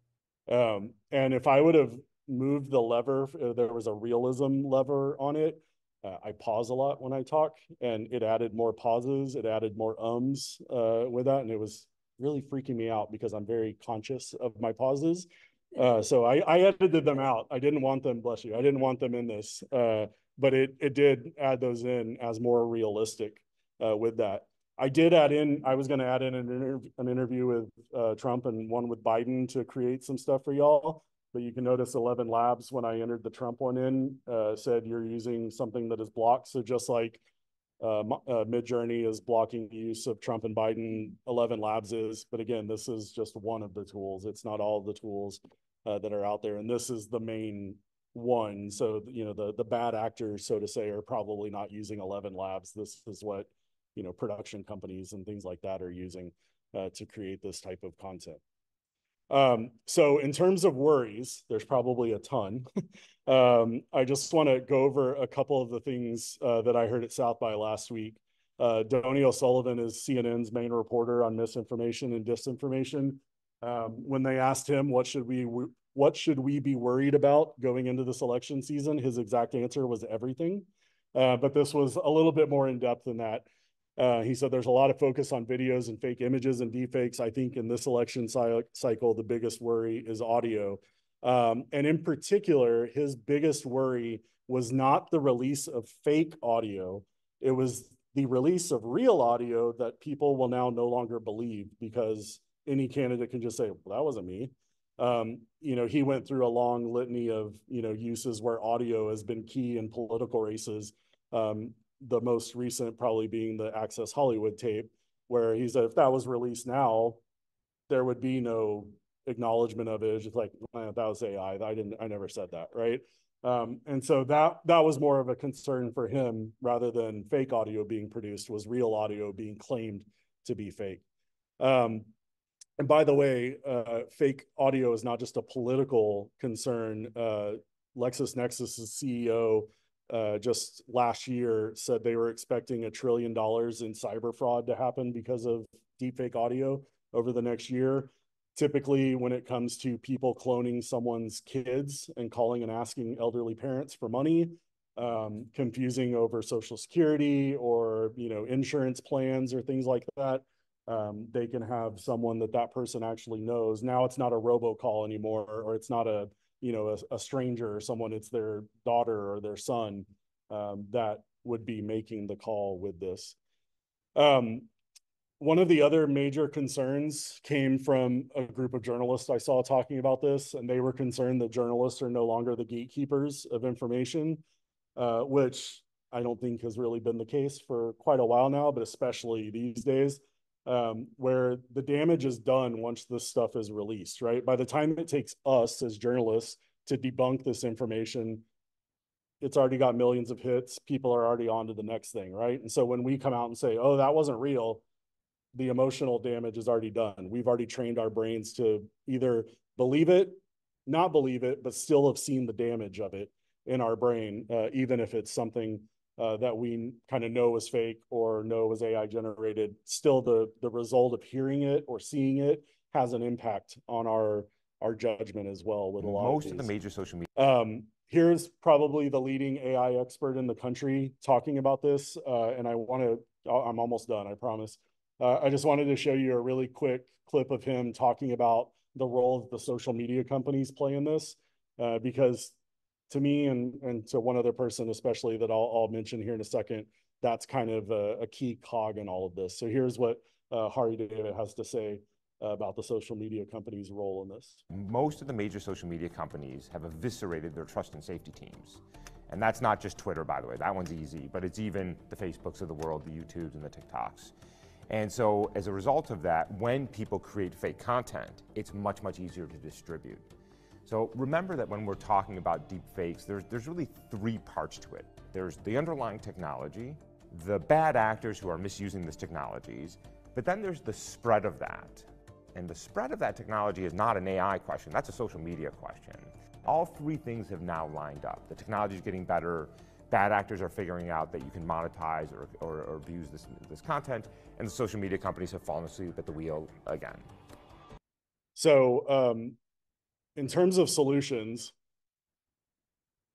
Um, and if I would have moved the lever, there was a realism lever on it. Uh, I pause a lot when I talk, and it added more pauses. It added more ums uh, with that, and it was really freaking me out because I'm very conscious of my pauses. Uh, so I, I edited them out. I didn't want them, bless you. I didn't want them in this, uh, but it it did add those in as more realistic uh, with that. I did add in. I was going to add in an, interv- an interview with uh, Trump and one with Biden to create some stuff for y'all. But you can notice 11 Labs when I entered the Trump one in uh, said you're using something that is blocked. So just like uh, uh, Midjourney is blocking the use of Trump and Biden, 11 Labs is. But again, this is just one of the tools. It's not all the tools uh, that are out there, and this is the main one. So you know the the bad actors, so to say, are probably not using 11 Labs. This is what you know production companies and things like that are using uh, to create this type of content. Um, so in terms of worries, there's probably a ton. um, I just want to go over a couple of the things uh, that I heard at South by last week. Uh, Donie O'Sullivan is CNN's main reporter on misinformation and disinformation. Um, when they asked him what should we what should we be worried about going into this election season, his exact answer was everything. Uh, but this was a little bit more in depth than that. Uh, he said there's a lot of focus on videos and fake images and deepfakes. I think in this election cycle, the biggest worry is audio. Um, and in particular, his biggest worry was not the release of fake audio, it was the release of real audio that people will now no longer believe because any candidate can just say, well, that wasn't me. Um, you know, he went through a long litany of, you know, uses where audio has been key in political races. Um, the most recent probably being the Access Hollywood tape, where he said if that was released now, there would be no acknowledgement of it. It's just like eh, that was AI. I didn't. I never said that, right? Um, and so that that was more of a concern for him rather than fake audio being produced was real audio being claimed to be fake. Um, and by the way, uh, fake audio is not just a political concern. Uh, LexisNexis's CEO uh, just last year said they were expecting a trillion dollars in cyber fraud to happen because of deepfake audio over the next year. Typically, when it comes to people cloning someone's kids and calling and asking elderly parents for money, um, confusing over social security or you know insurance plans or things like that, um, they can have someone that that person actually knows. Now it's not a robocall anymore, or it's not a you know, a, a stranger or someone, it's their daughter or their son um, that would be making the call with this. Um, one of the other major concerns came from a group of journalists I saw talking about this, and they were concerned that journalists are no longer the gatekeepers of information, uh, which I don't think has really been the case for quite a while now, but especially these days um, where the damage is done once this stuff is released, right? By the time it takes us as journalists to debunk this information, it's already got millions of hits. People are already on to the next thing, right? And so when we come out and say, oh, that wasn't real, the emotional damage is already done. We've already trained our brains to either believe it, not believe it, but still have seen the damage of it in our brain, uh, even if it's something uh, that we kind of know is fake or know is AI generated, still the the result of hearing it or seeing it has an impact on our our judgment as well with a lot most of, of the major social media um, here's probably the leading ai expert in the country talking about this uh, and i want to i'm almost done i promise. Uh, i just wanted to show you a really quick clip of him talking about the role the social media companies play in this uh, because to me and and to one other person especially that I'll, I'll mention here in a second that's kind of a, a key cog in all of this. So here's what uh, Hany Farid has to say about the social media companies role in this. Most of the major social media companies have eviscerated their trust and safety teams. And that's not just Twitter by the way. That one's easy but it's even the Facebooks of the world the YouTubes and the TikToks. And so as a result of that when people create fake content it's much much easier to distribute So remember that when we're talking about deep fakes, there's, there's really three parts to it. There's the underlying technology, the bad actors who are misusing these technologies, but then there's the spread of that. And the spread of that technology is not an AI question, that's a social media question. All three things have now lined up. The technology is getting better, bad actors are figuring out that you can monetize or, or, or abuse this, this content, and the social media companies have fallen asleep at the wheel again. So, um, in terms of solutions,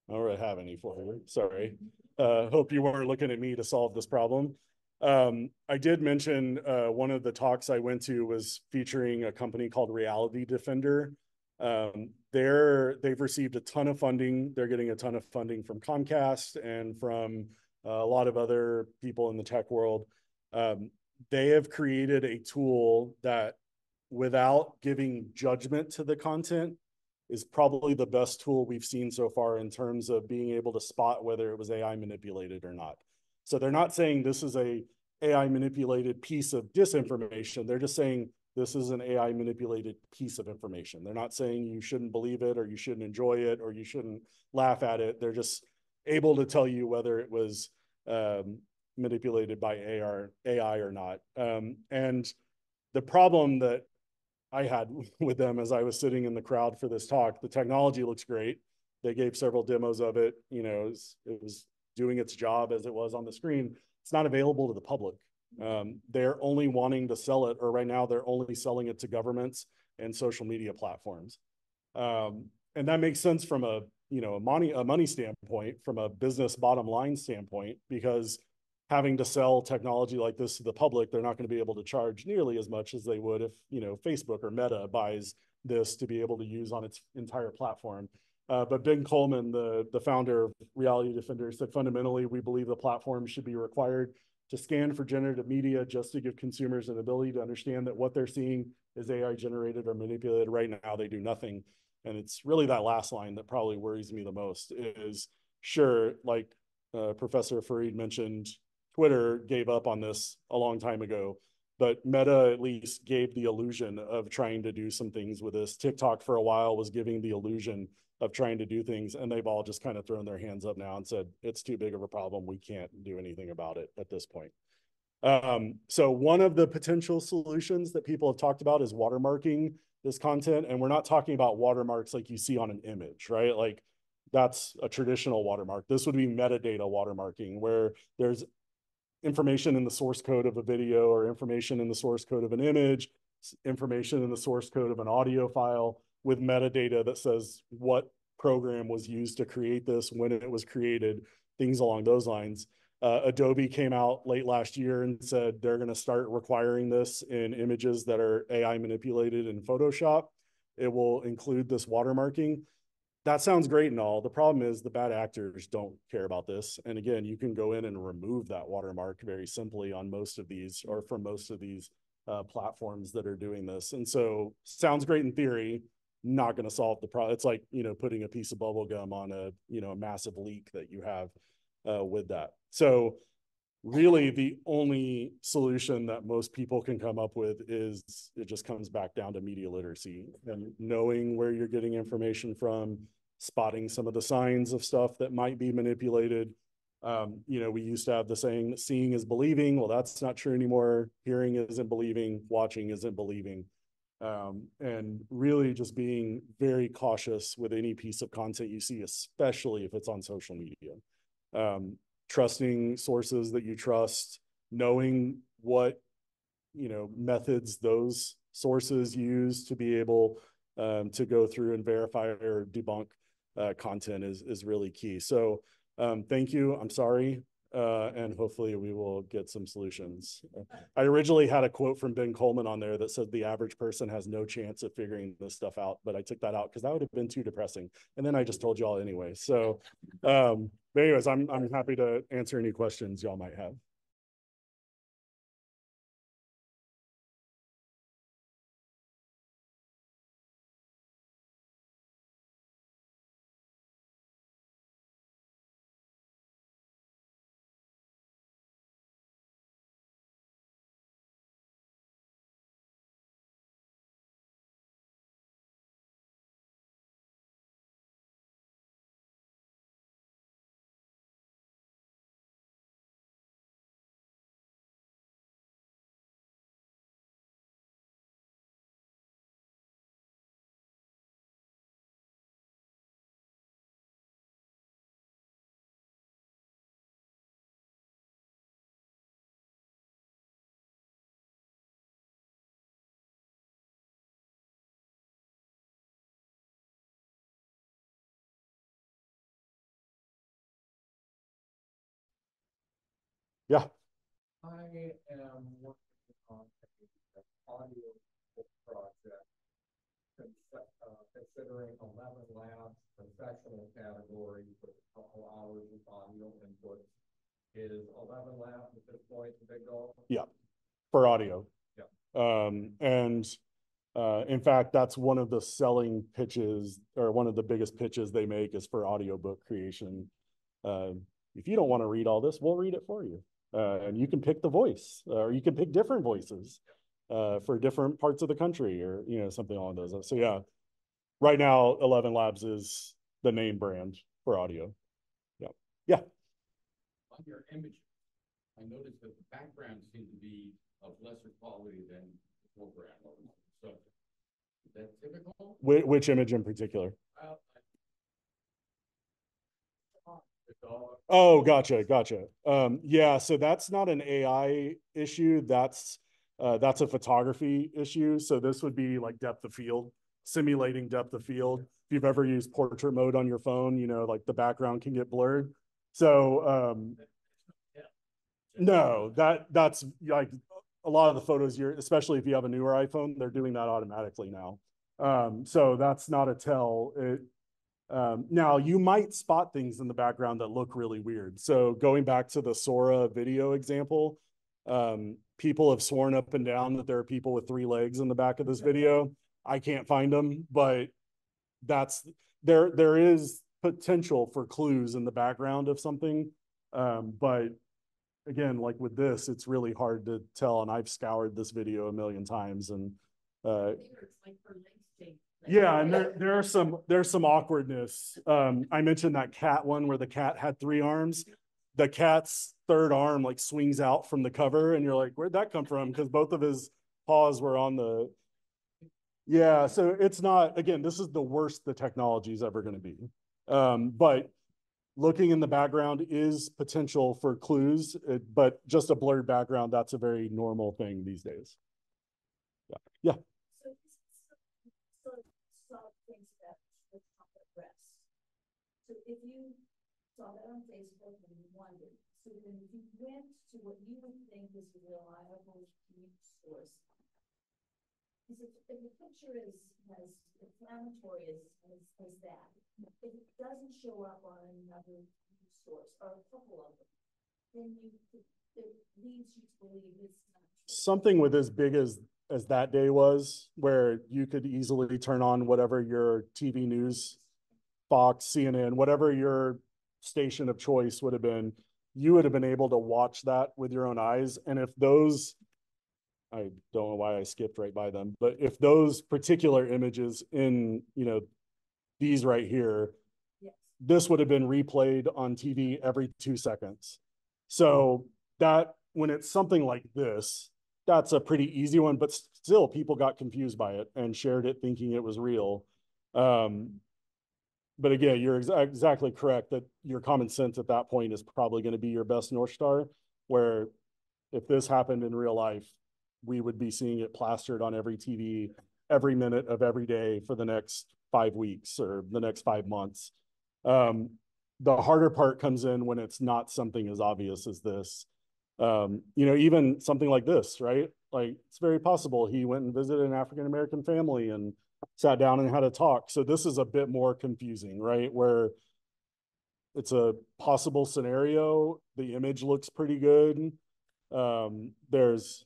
I don't really have any for you. Sorry. Uh, hope you weren't looking at me to solve this problem. Um, I did mention uh, one of the talks I went to was featuring a company called Reality Defender. Um, they're they've received a ton of funding. They're getting a ton of funding from Comcast and from uh, a lot of other people in the tech world. Um, they have created a tool that, without giving judgment to the content, is probably the best tool we've seen so far in terms of being able to spot whether it was AI manipulated or not. So they're not saying this is a AI manipulated piece of disinformation. They're just saying this is an AI manipulated piece of information. They're not saying you shouldn't believe it or you shouldn't enjoy it or you shouldn't laugh at it. They're just able to tell you whether it was um, manipulated by AI or not. Um, and the problem that I had with them as I was sitting in the crowd for this talk, the technology looks great. They gave several demos of it. You know, it was, it was doing its job as it was on the screen. It's not available to the public. Um, they're only wanting to sell it, or right now they're only selling it to governments and social media platforms. Um, and that makes sense from a you know a money a money standpoint, from a business bottom line standpoint, because having to sell technology like this to the public, they're not going to be able to charge nearly as much as they would if you know Facebook or Meta buys this to be able to use on its entire platform. Uh, but Ben Colman, the, the founder of Reality Defender, said fundamentally, we believe the platform should be required to scan for generative media just to give consumers an ability to understand that what they're seeing is AI generated or manipulated. Right now, they do nothing. And it's really that last line that probably worries me the most is sure, like uh, Professor Farid mentioned, Twitter gave up on this a long time ago, but Meta at least gave the illusion of trying to do some things with this. TikTok for a while was giving the illusion of trying to do things and they've all just kind of thrown their hands up now and said it's too big of a problem. We can't do anything about it at this point. Um, so one of the potential solutions that people have talked about is watermarking this content and we're not talking about watermarks like you see on an image right? Like that's a traditional watermark. This would be metadata watermarking where there's information in the source code of a video or information in the source code of an image information in the source code of an audio file with metadata that says what program was used to create this, when it was created, things along those lines. Uh, Adobe came out late last year and said they're going to start requiring this in images that are AI manipulated in Photoshop. It will include this watermarking. That sounds great and all. The problem is the bad actors don't care about this. And again, you can go in and remove that watermark very simply on most of these or from most of these uh, platforms that are doing this. And so sounds great in theory not going to solve the problem. It's like, you know, putting a piece of bubble gum on a, you know, a massive leak that you have uh, with that. So really the only solution that most people can come up with is it just comes back down to media literacy and knowing where you're getting information from, spotting some of the signs of stuff that might be manipulated. Um, you know, we used to have the saying seeing is believing. Well, that's not true anymore. Hearing isn't believing, watching isn't believing um, and really just being very cautious with any piece of content you see, especially if it's on social media. Um, trusting sources that you trust, knowing what you know methods those sources use to be able um, to go through and verify or debunk uh, content is is really key. So um, thank you. I'm sorry uh, and hopefully we will get some solutions. I originally had a quote from Ben Colman on there that said the average person has no chance of figuring this stuff out, but I took that out because that would have been too depressing. And then I just told y'all anyway. So, um, but anyways, I'm I'm happy to answer any questions y'all might have. I am working on an audio book project. uh, Considering eleven labs professional category with a couple hours of audio input. Is eleven labs at this point the big goal? Yeah, for audio. Yeah. Um, and, uh, in fact, that's one of the selling pitches or one of the biggest pitches they make is for audiobook creation. Um, if you don't want to read all this, we'll read it for you. Uh, and you can pick the voice, or you can pick different voices, uh, for different parts of the country or, you know, something along those. lines. So yeah, right now, Eleven Labs is the name brand for audio. Yeah, yeah. On your image, I noticed that the background seem to be of lesser quality than the foreground So. Is that typical? Which, which image in particular? Well, The dog. Oh, gotcha, gotcha. Um, yeah, so that's not an AI issue. That's uh, that's a photography issue. So this would be like depth of field, simulating depth of field. If you've ever used portrait mode on your phone, you know, like the background can get blurred. So um, no, that that's like a lot of the photos you're, especially if you have a newer iPhone, they're doing that automatically now. Um, so that's not a tell. It, um, now you might spot things in the background that look really weird. So going back to the Sora video example, um, people have sworn up and down that there are people with three legs in the back of this video. I can't find them, but that's there. There is potential for clues in the background of something, um, but again, like with this, it's really hard to tell. And I've scoured this video a million times, and uh, yeah, and there there are some there's some awkwardness. Um, I mentioned that cat one where the cat had three arms. The cat's third arm like swings out from the cover, and you're like, where'd that come from? Because both of his paws were on the. Yeah, so it's not again. This is the worst the technology is ever going to be. Um, but looking in the background is potential for clues, it, but just a blurred background that's a very normal thing these days. Yeah, yeah. So this is sort of solve things about the Trump arrest. So if you saw that on Facebook and you wondered, so then if you went to what you would think is a reliable news source. It, if the picture is, as inflammatory as, as, as that, if it doesn't show up on another news source or a couple of them, then you, it leads you to believe it's not something with as big as as that day was where you could easily turn on whatever your TV news, Fox, CNN, whatever your station of choice would have been, you would have been able to watch that with your own eyes. And if those, I don't know why I skipped right by them, but if those particular images in, you know, these right here, yes. this would have been replayed on TV every two seconds. So that when it's something like this, that's a pretty easy one, but still people got confused by it and shared it thinking it was real. Um, but again, you're exa- exactly correct that your common sense at that point is probably going to be your best North Star. Where if this happened in real life, we would be seeing it plastered on every TV every minute of every day for the next five weeks or the next five months. Um, the harder part comes in when it's not something as obvious as this um, you know, even something like this, right? Like it's very possible he went and visited an African American family and sat down and had a talk. So this is a bit more confusing, right? Where it's a possible scenario, the image looks pretty good. Um, there's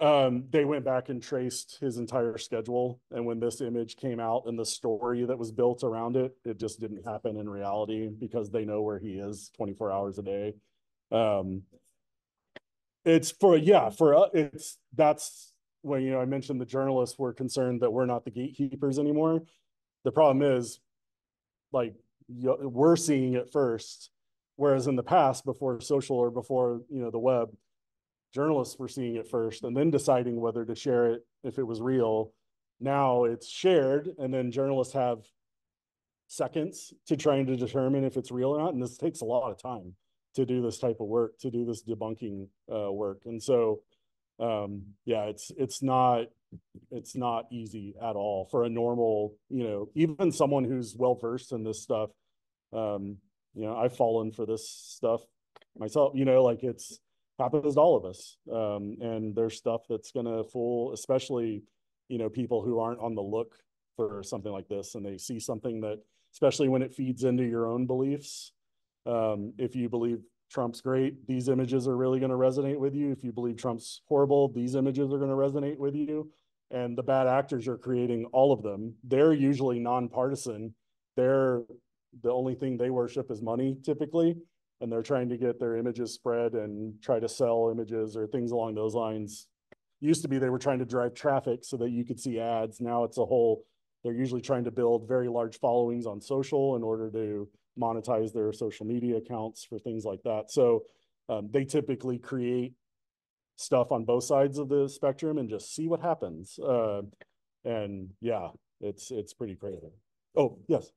um, they went back and traced his entire schedule. And when this image came out and the story that was built around it, it just didn't happen in reality because they know where he is 24 hours a day. Um, it's for, yeah, for, uh, it's, that's when, you know, I mentioned the journalists were concerned that we're not the gatekeepers anymore. The problem is like, we're seeing it first. Whereas in the past, before social or before, you know, the web, journalists were seeing it first and then deciding whether to share it if it was real. Now it's shared, and then journalists have seconds to trying to determine if it's real or not. And this takes a lot of time to do this type of work, to do this debunking uh, work. And so, um, yeah, it's it's not it's not easy at all for a normal, you know, even someone who's well versed in this stuff. Um, You know, I've fallen for this stuff myself, you know, like it's happens to all of us. Um, and there's stuff that's gonna fool, especially, you know, people who aren't on the look for something like this and they see something that, especially when it feeds into your own beliefs. Um, if you believe Trump's great, these images are really gonna resonate with you. If you believe Trump's horrible, these images are gonna resonate with you. And the bad actors are creating all of them. They're usually nonpartisan. They're the only thing they worship is money typically and they're trying to get their images spread and try to sell images or things along those lines. Used to be they were trying to drive traffic so that you could see ads. Now it's a whole, they're usually trying to build very large followings on social in order to monetize their social media accounts for things like that. So um, they typically create stuff on both sides of the spectrum and just see what happens. Uh, and yeah, it's it's pretty crazy. Oh, yes.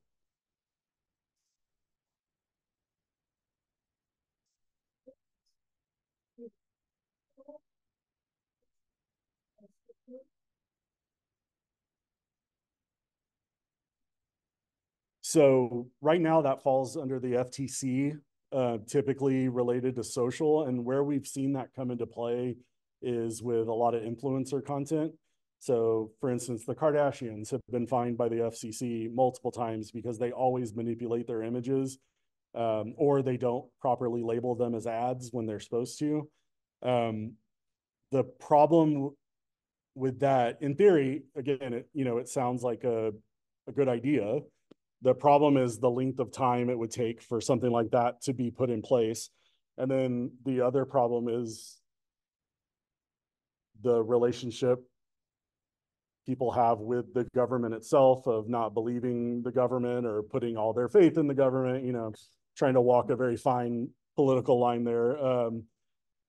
So right now that falls under the FTC, uh, typically related to social. And where we've seen that come into play is with a lot of influencer content. So for instance, the Kardashians have been fined by the FCC multiple times because they always manipulate their images um, or they don't properly label them as ads when they're supposed to. Um, the problem with that, in theory, again, it, you know, it sounds like a, a good idea. The problem is the length of time it would take for something like that to be put in place. And then the other problem is the relationship people have with the government itself of not believing the government or putting all their faith in the government, you know, trying to walk a very fine political line there. Um,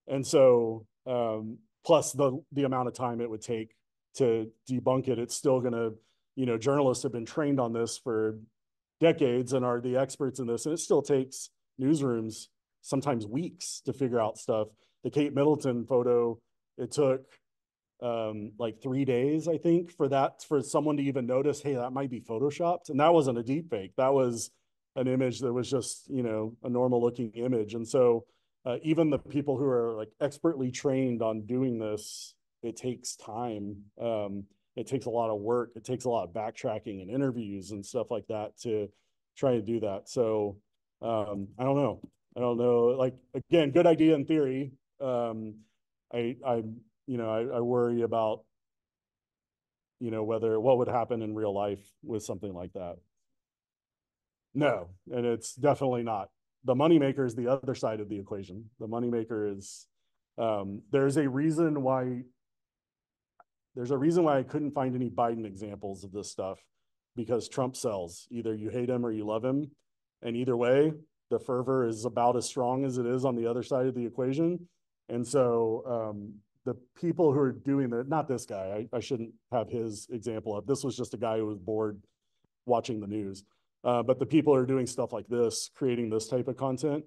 and so, um, plus the, the amount of time it would take to debunk it, it's still gonna, you know, journalists have been trained on this for decades and are the experts in this. And it still takes newsrooms sometimes weeks to figure out stuff. The Kate Middleton photo, it took um, like three days, I think, for that, for someone to even notice, hey, that might be photoshopped. And that wasn't a deep fake. That was an image that was just, you know, a normal looking image. And so uh, even the people who are like expertly trained on doing this, it takes time. Um, it takes a lot of work. It takes a lot of backtracking and interviews and stuff like that to try to do that. So um, I don't know. I don't know. Like again, good idea in theory. Um, I I you know I, I worry about you know whether what would happen in real life with something like that. No, and it's definitely not. The moneymaker is the other side of the equation. The moneymaker is um, there's a reason why there's a reason why I couldn't find any Biden examples of this stuff because Trump sells. Either you hate him or you love him. And either way, the fervor is about as strong as it is on the other side of the equation. And so um, the people who are doing that, not this guy, I, I, shouldn't have his example up. This was just a guy who was bored watching the news. Uh, but the people who are doing stuff like this, creating this type of content,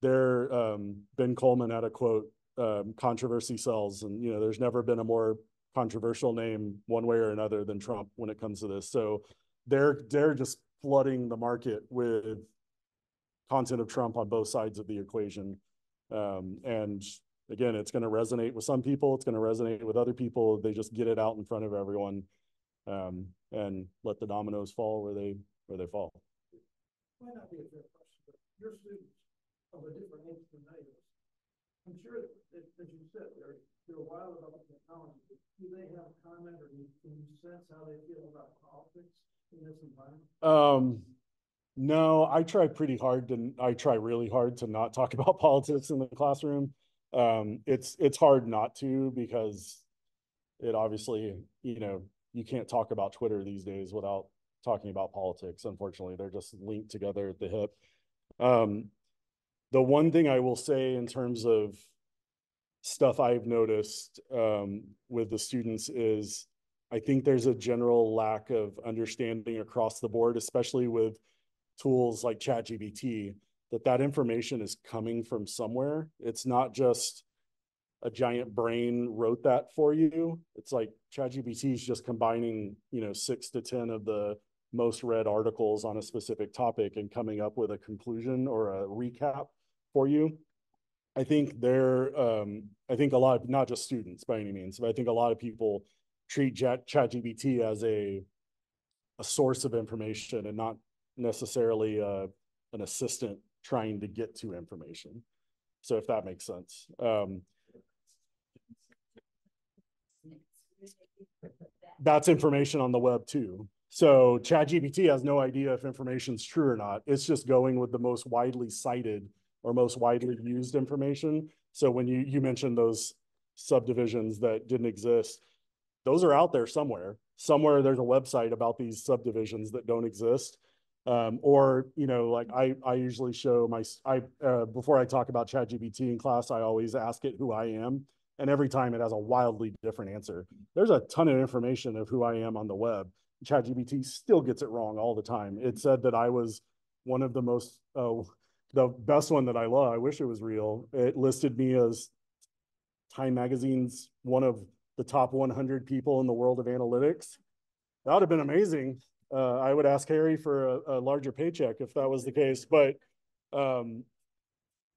they're um, Ben Colman had a quote, um, controversy sells. And, you know, there's never been a more controversial name one way or another than Trump when it comes to this. So they're they're just flooding the market with content of Trump on both sides of the equation. Um, and again, it's going to resonate with some people. It's going to resonate with other people. They just get it out in front of everyone um, and let the dominoes fall where they where they fall. Might not be a fair question, but your students of a different age than I'm sure that, as you said, they're they're wild about the technology. Do they have a comment or do you, sense how they feel about politics in this environment? Um, no, I try pretty hard to, I try really hard to not talk about politics in the classroom. Um, it's, it's hard not to because it obviously, you know, you can't talk about Twitter these days without talking about politics. Unfortunately, they're just linked together at the hip. Um, the one thing I will say in terms of stuff I've noticed um, with the students is I think there's a general lack of understanding across the board, especially with tools like ChatGPT, that that information is coming from somewhere. It's not just a giant brain wrote that for you. It's like ChatGPT is just combining, you know, six to 10 of the most read articles on a specific topic and coming up with a conclusion or a recap for you. I think they're, um, I think a lot of, not just students by any means, but I think a lot of people treat Chat ChatGPT as a, a source of information and not necessarily uh, an assistant trying to get to information. So if that makes sense. Um, that's information on the web too. So ChatGPT has no idea if information's true or not. It's just going with the most widely cited or most widely used information. So when you you mentioned those subdivisions that didn't exist, those are out there somewhere. Somewhere there's a website about these subdivisions that don't exist. Um, or you know, like I I usually show my I uh, before I talk about ChatGPT in class, I always ask it who I am, and every time it has a wildly different answer. There's a ton of information of who I am on the web. ChatGPT still gets it wrong all the time. It said that I was one of the most uh, the best one that I love, I wish it was real. It listed me as Time Magazine's one of the top 100 people in the world of analytics. That would have been amazing. Uh, I would ask Harry for a, a, larger paycheck if that was the case, but um,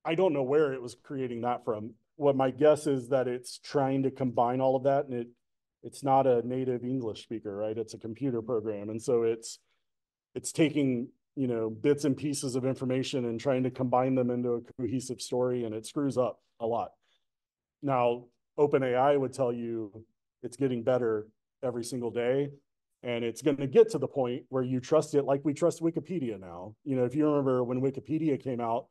I don't know where it was creating that from. What my guess is that it's trying to combine all of that, and it it's not a native English speaker, right? It's a computer program, and so it's it's taking you know, bits and pieces of information and trying to combine them into a cohesive story, and it screws up a lot. Now, OpenAI would tell you it's getting better every single day, and it's going to get to the point where you trust it like we trust Wikipedia now. You know, if you remember when Wikipedia came out,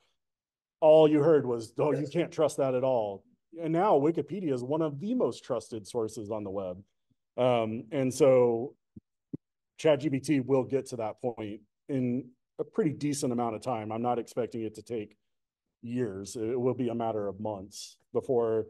all you heard was, oh, you can't trust that at all. And now Wikipedia is one of the most trusted sources on the web. Um, and so ChatGPT will get to that point in a pretty decent amount of time. I'm not expecting it to take years. It will be a matter of months before,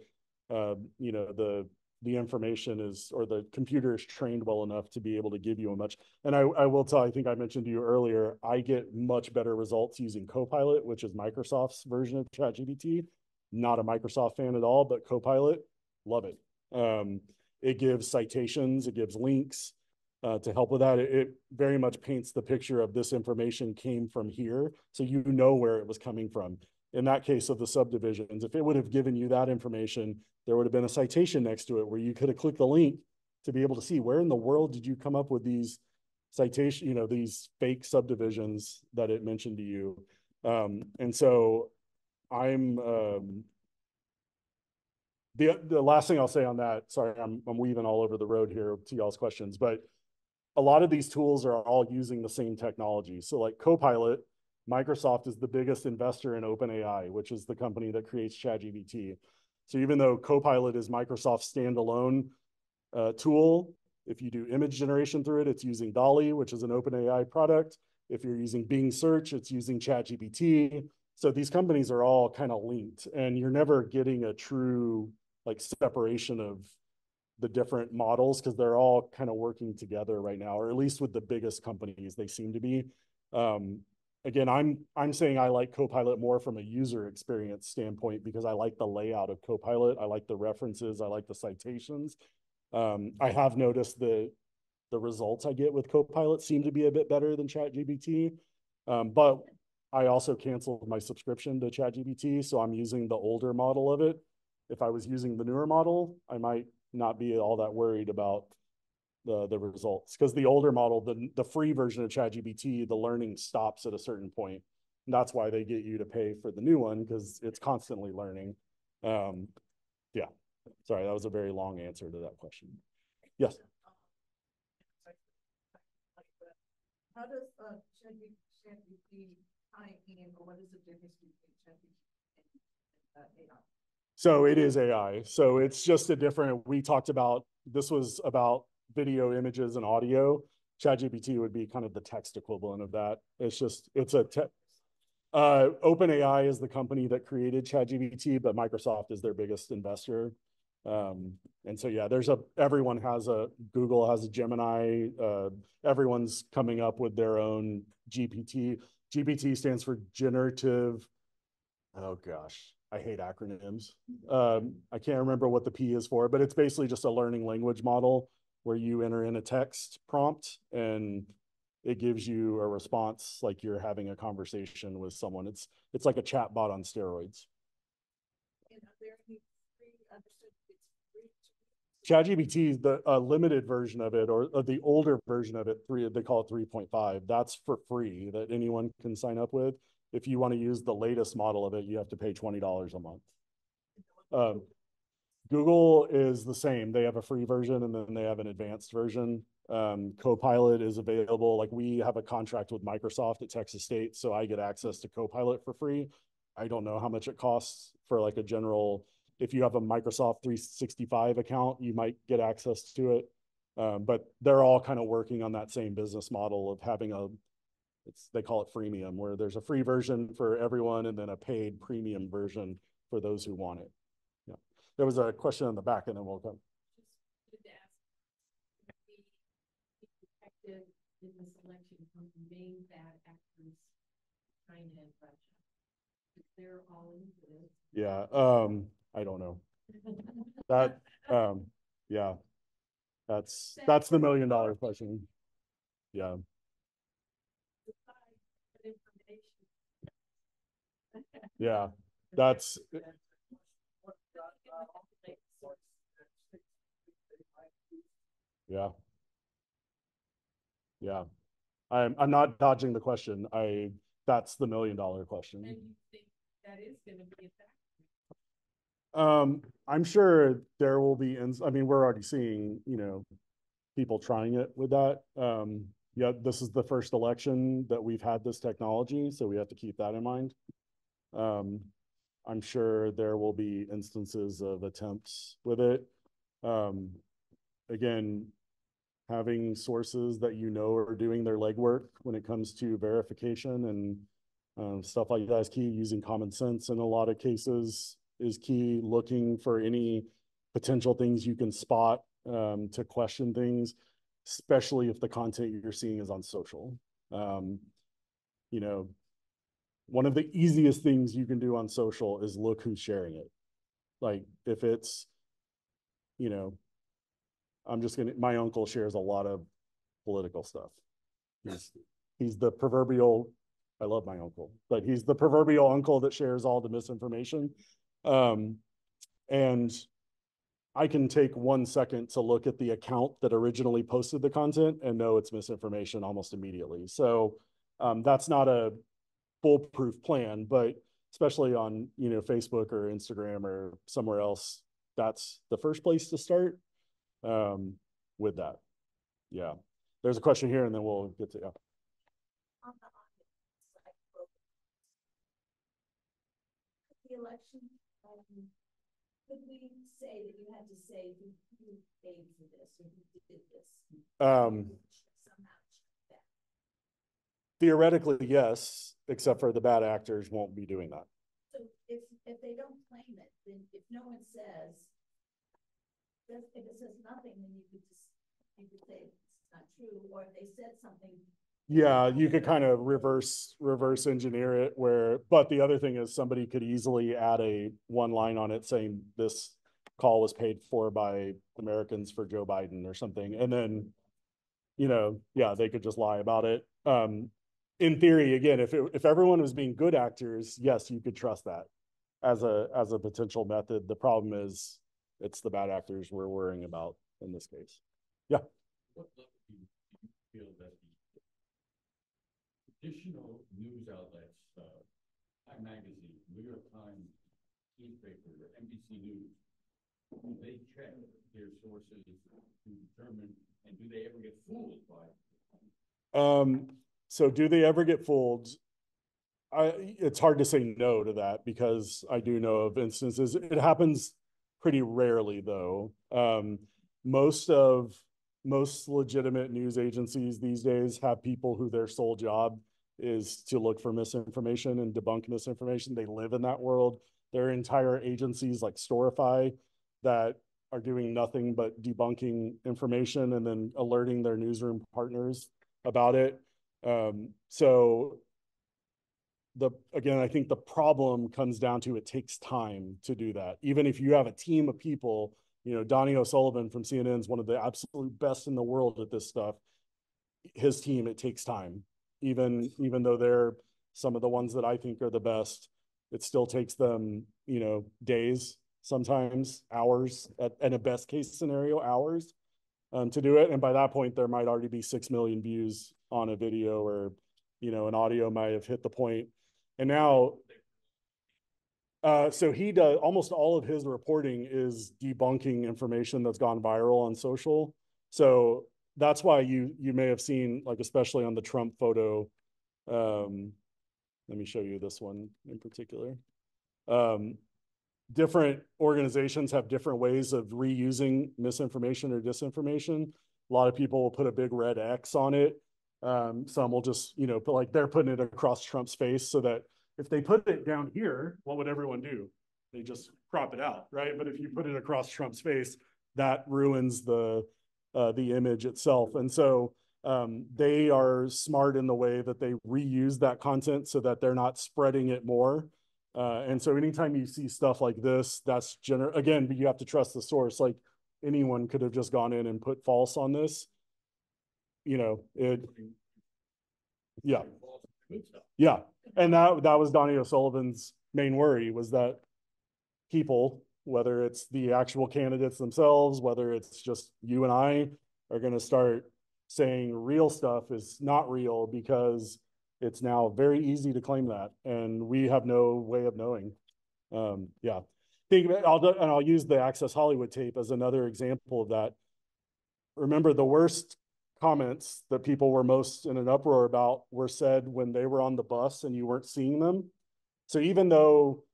uh, you know, the the information is or the computer is trained well enough to be able to give you a much. And I, I will tell. I think I mentioned to you earlier. I get much better results using Copilot, which is Microsoft's version of ChatGPT. Not a Microsoft fan at all, but Copilot, love it. Um, it gives citations, it gives links, uh, to help with that. It, it, very much paints the picture of this information came from here, so you know where it was coming from. In that case of the subdivisions, if it would have given you that information, there would have been a citation next to it where you could have clicked the link to be able to see where in the world did you come up with these citation, you know, these fake subdivisions that it mentioned to you. Um, and so I'm um, the the last thing I'll say on that. Sorry, I'm I'm weaving all over the road here to y'all's questions, but a lot of these tools are all using the same technology. So like Copilot, Microsoft is the biggest investor in OpenAI, which is the company that creates ChatGPT. So even though Copilot is Microsoft's standalone uh, tool, if you do image generation through it, it's using DALL-E, which is an OpenAI product. If you're using Bing search, it's using ChatGPT. So these companies are all kind of linked and you're never getting a true like separation of the different models because they're all kind of working together right now, or at least with the biggest companies, they seem to be. Um, again, I'm I'm saying I like Copilot more from a user experience standpoint because I like the layout of Copilot. I like the references. I like the citations. Um, I have noticed the the results I get with Copilot seem to be a bit better than ChatGPT, um, but I also canceled my subscription to ChatGPT, so I'm using the older model of it. If I was using the newer model, I might not be all that worried about the the results. Because the older model the the free version of ChatGPT the learning stops at a certain point. And that's why they get you to pay for the new one because it's constantly learning. Um yeah. Sorry that was a very long answer to that question. Yes? How does uh ChatGPT tie in or what is the difference between ChatGPT and uh, AI so it is AI. So it's just a different, we talked about, this was about video, images, and audio. ChatGPT would be kind of the text equivalent of that. It's just, it's a, te- uh, OpenAI is the company that created ChatGPT, but Microsoft is their biggest investor. Um, and so, yeah, there's a, everyone has a, Google has a Gemini, uh, everyone's coming up with their own GPT. GPT stands for generative, oh gosh, I hate acronyms. Um, I can't remember what the P is for, but it's basically just a learning language model where you enter in a text prompt and it gives you a response like you're having a conversation with someone. It's it's like a chat bot on steroids. ChatGPT the uh, limited version of it, or, or the older version of it. Three, they call it three point five. That's for free that anyone can sign up with. If you want to use the latest model of it, you have to pay twenty dollars a month. Um, Google is the same. They have a free version and then they have an advanced version. Um, Copilot is available. Like we have a contract with Microsoft at Texas State, so I get access to Copilot for free. I don't know how much it costs for like a general. If you have a Microsoft 365 account, you might get access to it. Um, but they're all kind of working on that same business model of having a, it's they call it freemium, where there's a free version for everyone and then a paid premium version for those who want it. Yeah, there was a question in the back, and then we'll come. in the selection from main bad actors, China and Russia? They're all this. Yeah, um, I don't know. That, um, yeah. That's, that's the million dollar question. Yeah. Yeah, that's, yeah. Yeah. I'm, I'm not dodging the question. I, that's the million dollar question. And you think that is gonna be effective? Um, I'm sure there will be, ins- I mean, we're already seeing, you know, people trying it with that. Um, yeah, this is the first election that we've had this technology, so we have to keep that in mind. Um, I'm sure there will be instances of attempts with it. Um, again, having sources that you know are doing their legwork when it comes to verification and um, stuff like that is key. Using common sense in a lot of cases is key. Looking for any potential things you can spot um, to question things, especially if the content you're seeing is on social. Um, you know, one of the easiest things you can do on social is look who's sharing it. Like if it's, you know, I'm just gonna, my uncle shares a lot of political stuff. He's, he's the proverbial, I love my uncle, but he's the proverbial uncle that shares all the misinformation. Um, and I can take one second to look at the account that originally posted the content and know it's misinformation almost immediately. So um, that's not a foolproof plan, but especially on, you know, Facebook or Instagram or somewhere else, that's the first place to start um, with that. Yeah. There's a question here and then we'll get to, yeah. The audience side, well, The election, um, could we say that you had to say who, paid for this or who did this? Um, Somehow check that. Theoretically, yes, except for the bad actors won't be doing that. So if, if they don't claim it, then if no one says, if it says nothing, then you could just, you could say it's not true, or if they said something. Yeah, you could kind of reverse, reverse engineer it where, but the other thing is somebody could easily add a one line on it saying this call was paid for by Americans for Joe Biden or something. And then, you know, yeah, they could just lie about it. Um, in theory, again, if it, if everyone was being good actors, yes, you could trust that as a, as a potential method. The problem is it's the bad actors we're worrying about in this case. Yeah. What level do you feel that the traditional news outlets, uh, Time Magazine, New York Times, newspaper, NBC News, do they check their sources to determine, and do they ever get fooled by? Um, so do they ever get fooled? I, it's hard to say no to that because I do know of instances. It happens pretty rarely though. Um, most of most legitimate news agencies these days have people who their sole job is to look for misinformation and debunk misinformation. They live in that world. There are entire agencies like Storyful that are doing nothing but debunking information and then alerting their newsroom partners about it. Um, so the again, I think the problem comes down to it takes time to do that. Even if you have a team of people, you know, Donie O'Sullivan from CNN is one of the absolute best in the world at this stuff. his team, it takes time. Even, even though they're some of the ones that I think are the best, it still takes them, you know, days, sometimes hours, at, in a best case scenario, hours um, to do it. And by that point, there might already be 6 million views on a video or, you know, an audio might have hit the point. And now, uh, so he does almost all of his reporting is debunking information that's gone viral on social. So that's why you you may have seen like especially on the Trump photo. Um, let me show you this one in particular. Um, different organizations have different ways of reusing misinformation or disinformation. A lot of people will put a big red X on it. Um, some will just, you know, put like they're putting it across Trump's face so that if they put it down here, what would everyone do? They just crop it out, right? But if you put it across Trump's face, that ruins the uh, the image itself. And so um, they are smart in the way that they reuse that content so that they're not spreading it more. Uh, and so anytime you see stuff like this, that's general again, but you have to trust the source. Like anyone could have just gone in and put false on this. You know, it yeah. Yeah. And that that was Donie O'Sullivan's main worry was that people, whether it's the actual candidates themselves, whether it's just you and I, are going to start saying real stuff is not real because it's now very easy to claim that, and we have no way of knowing. Um, yeah, think I'll and I'll use the Access Hollywood tape as another example of that. Remember, the worst comments that people were most in an uproar about were said when they were on the bus and you weren't seeing them. So even though,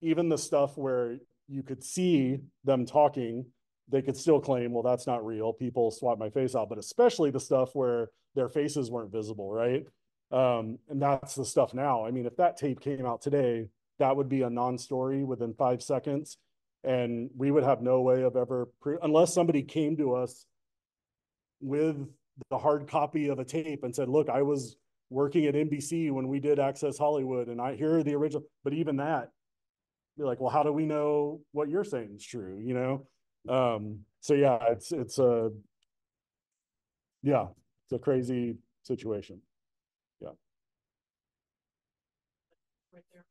even the stuff where you could see them talking, they could still claim, well, that's not real. People swap my face out, but especially the stuff where their faces weren't visible, right? Um, and that's the stuff now. I mean, if that tape came out today, that would be a non-story within five seconds. And we would have no way of ever, unless somebody came to us with the hard copy of a tape and said, look, I was working at NBC when we did Access Hollywood and I hear the original, but even that, be like, well, how do we know what you're saying is true? You know? Um, so yeah, it's, it's a, yeah, it's a crazy situation. Yeah. right there,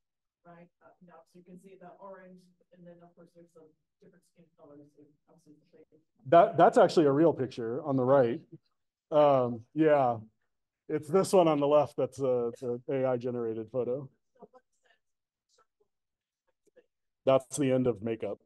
right? Uh, now, so you can see the orange, and then of course there's some different skin colors. and obviously the shade. That, that's actually a real picture on the right. Um, yeah, it's this one on the left. That's a, it's a AI generated photo. That's the end of makeup.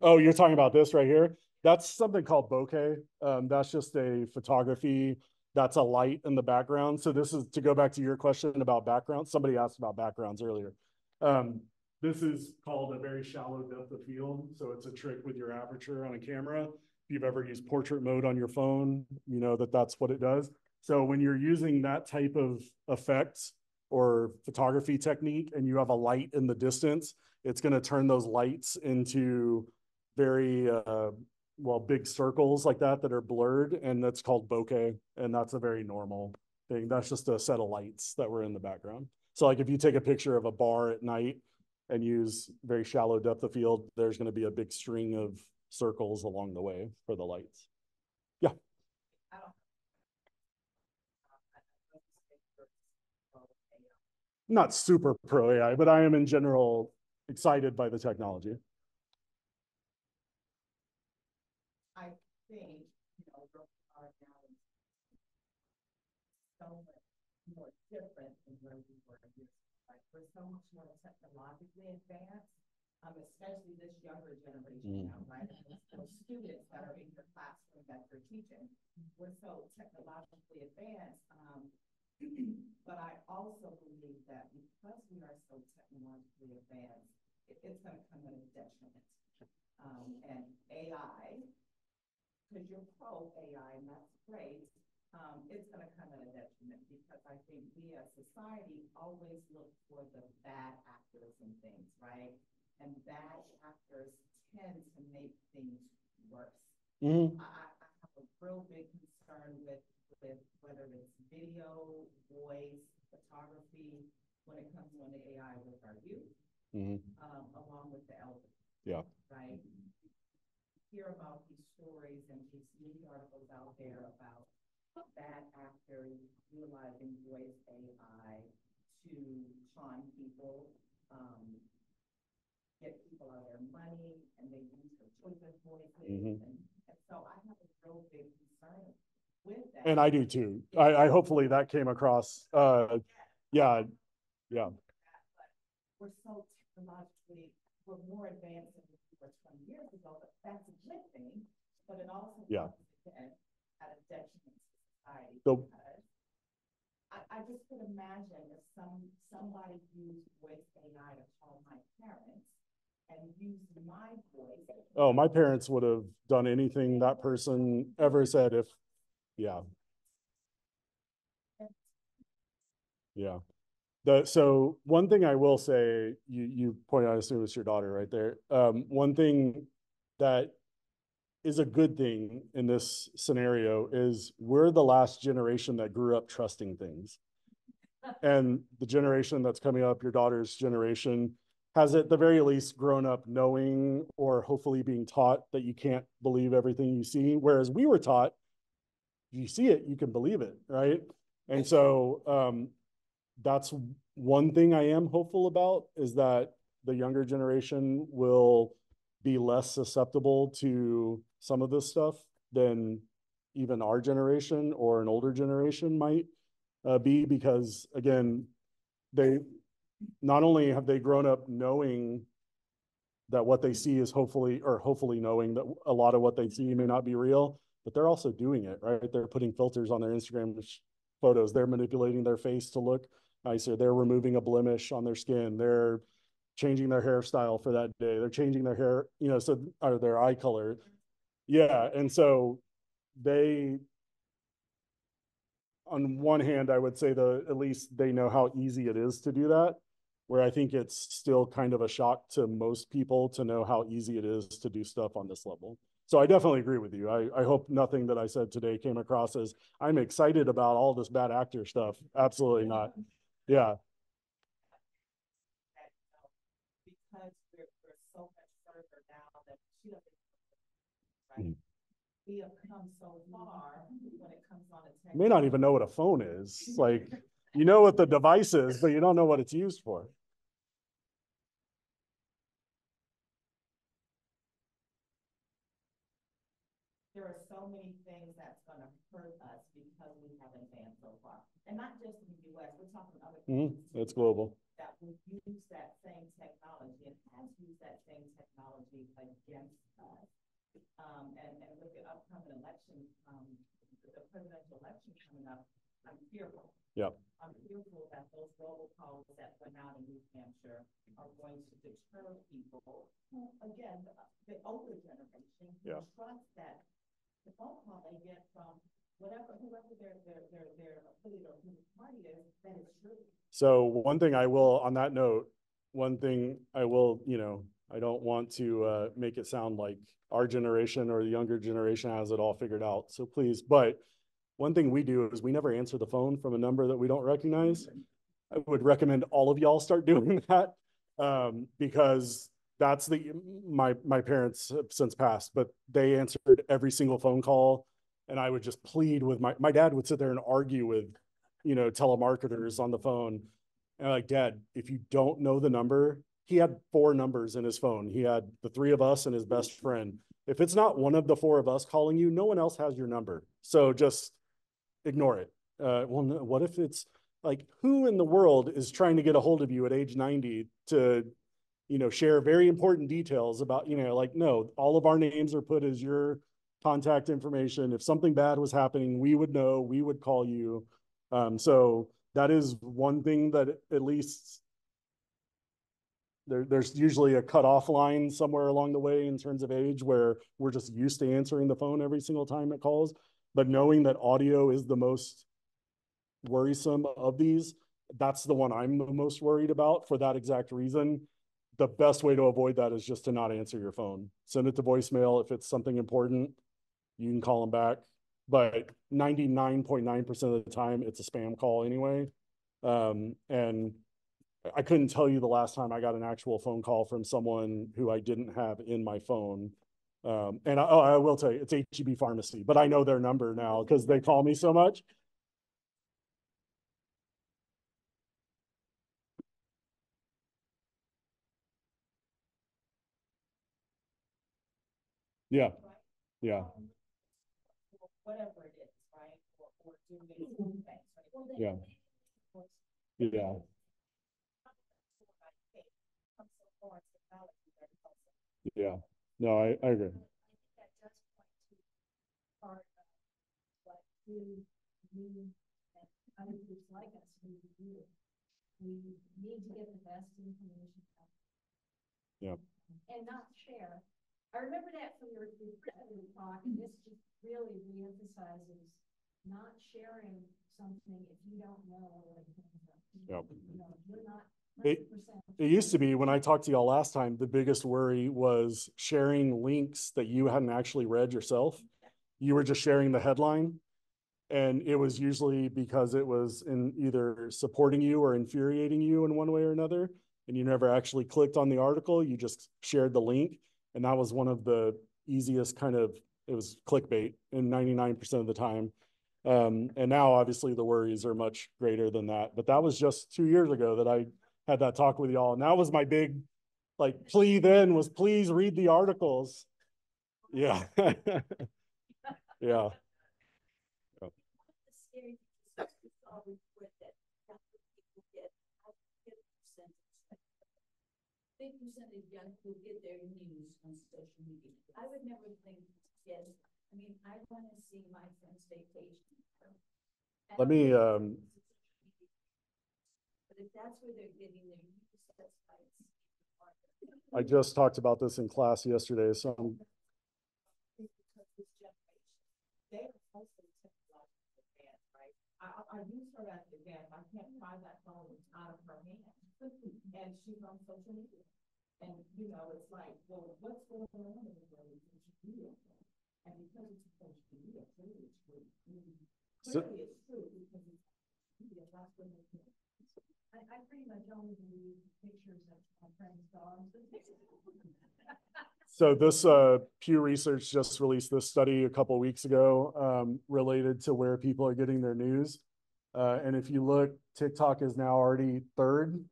Oh, you're talking about this right here? That's something called bokeh. Um, that's just a photography. That's a light in the background. So this is to go back to your question about background. Somebody asked about backgrounds earlier. Um, this is called a very shallow depth of field. So it's a trick with your aperture on a camera. If you've ever used portrait mode on your phone, you know that that's what it does. So when you're using that type of effects or photography technique and you have a light in the distance, it's going to turn those lights into very uh, well big circles like that that are blurred and that's called bokeh and that's a very normal thing that's just a set of lights that were in the background so like if you take a picture of a bar at night and use very shallow depth of field there's going to be a big string of circles along the way for the lights. Yeah. Not super pro ai but i am in general excited by the technology. I think, you know, are now so much more different than where we were years ago. Like, we're so much more technologically advanced, um, especially this younger generation Mm. now, right? Those students that are in your classroom that you're teaching, we're so technologically advanced. Um, but I also believe that because we are so technologically advanced, it, it's gonna come at a detriment. Um, and AI, because you're pro AI and that's great, um, it's gonna come at a detriment because I think we as society always look for the bad actors and things, right? And bad actors tend to make things worse. Mhm. I, I have a real big concern with, with whether it's video, voice, photography, when it comes on the AI with our youth, Mhm. um, along with the elders yeah right? Hear about these stories and these media articles out there about bad actors utilizing voice AI to con people, um, get people out of their money, and they use their children's voices. Mhm. And, and so I have a real big concern with that. And I do too. I, I hopefully that came across, uh, yeah, yeah. We're so technologically, we're more advanced than we were twenty years ago, but that's a good thing. But it also Yeah. at a detriment to society. I, I just could imagine if some, somebody used voice AI to call my parents and used my voice. Oh, my parents would have done anything that person ever said if, yeah. Yeah. The, so one thing I will say, you, you pointed out, I assume it's your daughter right there. Um, one thing that is a good thing in this scenario is we're the last generation that grew up trusting things. And the generation that's coming up, your daughter's generation, has at the very least grown up knowing or hopefully being taught that you can't believe everything you see. Whereas we were taught, you see it, you can believe it, right? And so um, that's one thing I am hopeful about is that the younger generation will be less susceptible to some of this stuff than even our generation or an older generation might uh, be because again, they not only have they grown up knowing that what they see is hopefully or hopefully knowing that a lot of what they see may not be real, but they're also doing it, right? They're putting filters on their Instagram photos. They're manipulating their face to look nicer. They're removing a blemish on their skin. They're changing their hairstyle for that day. They're changing their hair, you know, so or their eye color. Yeah, and so they on one hand, I would say the at least they know how easy it is to do that. Where I think it's still kind of a shock to most people to know how easy it is to do stuff on this level. So I definitely agree with you. I, I hope nothing that I said today came across as I'm excited about all this bad actor stuff. Absolutely not. Yeah. Because we're, we're so much further now than she doesn't. Right? We have come so far when it comes on a You may not even know what a phone is. Like, you know what the device is, but you don't know what it's used for. there are so many things that's gonna hurt us because we haven't advanced so far. And not just in the US, we're talking other Mhm, countries It's global. that will use that same technology and has used that same technology against us. Um, and, and with the upcoming election, um, the presidential election coming up, I'm fearful. Yep. I'm fearful that those robocalls that went out in New Hampshire are going to deter people, who, again, the, the older generation, who Yeah. trust that the phone call they get from whatever, whoever their, their, their, their affiliate or who the party is, that it's true. So one thing I will, on that note, one thing I will, you know, I don't want to uh, make it sound like our generation or the younger generation has it all figured out. So please, but one thing we do is we never answer the phone from a number that we don't recognize. I would recommend all of y'all start doing that um, because that's the my my parents have since passed, but they answered every single phone call, and I would just plead with my my dad would sit there and argue with, you know, telemarketers on the phone, and I'm like, Dad, if you don't know the number, he had four numbers in his phone. He had the three of us and his best friend. If it's not one of the four of us calling you, no one else has your number. So just ignore it. Uh, well, no, what if it's like who in the world is trying to get a hold of you at age 90 to, you know, share very important details about, you know, like, no, all of our names are put as your contact information. If something bad was happening, we would know, we would call you. Um, so that is one thing that at least there, there's usually a cutoff line somewhere along the way in terms of age where we're just used to answering the phone every single time it calls. But knowing that audio is the most worrisome of these, that's the one I'm the most worried about for that exact reason. The best way to avoid that is just to not answer your phone. Send it to voicemail. If it's something important, you can call them back. But 99.9% of the time, it's a spam call anyway. Um, and I couldn't tell you the last time I got an actual phone call from someone who I didn't have in my phone Um, and I, oh, I will tell you, it's HEB Pharmacy, but I know their number now because they call me so much. Yeah, yeah, Whatever it is, right? Or, or doing things, right? Well, then- yeah, yeah. Yeah, no, I, I agree. I think that does point to part of what we, we, and other groups like us need to do. We need to get the best information out Yeah, and not share. I remember that from your, your talk, and this just really reemphasizes not sharing something if you don't know where it came from. Yep. You know, you're not It, it used to be when I talked to y'all last time, the biggest worry was sharing links that you hadn't actually read yourself. You were just sharing the headline. And it was usually because it was in either supporting you or infuriating you in one way or another. And you never actually clicked on the article. You just shared the link. And that was one of the easiest kind of, it was clickbait in 99% of the time. Um, and now obviously the worries are much greater than that. But that was just two years ago that I had that talk with y'all. And that was my big like plea then was please read the articles. Yeah. yeah. the scary stuff we saw with that, that's what people get, I get a percentage. Big percentage of young people get their news on social media. I would never think, yes, I mean, I wanna see my friend's vacation. Let me, um, But that's where they're getting their news, that's why it's. I just talked about this in class yesterday. So I'm, They are also technologically advanced, right? I, I, I use her as the event, I can't pry that phone out of her hand, and she's on social media. And, you know, it's like, well, what's going on in the world with social media? And because it's social media, clearly it's true. I mean, So- Clearly it's true, because it's, media, that's when they. I, I pretty much only believe pictures of my friend's dogs. so this uh, Pew Research just released this study a couple weeks ago um, related to where people are getting their news. Uh, and if you look, TikTok is now already third.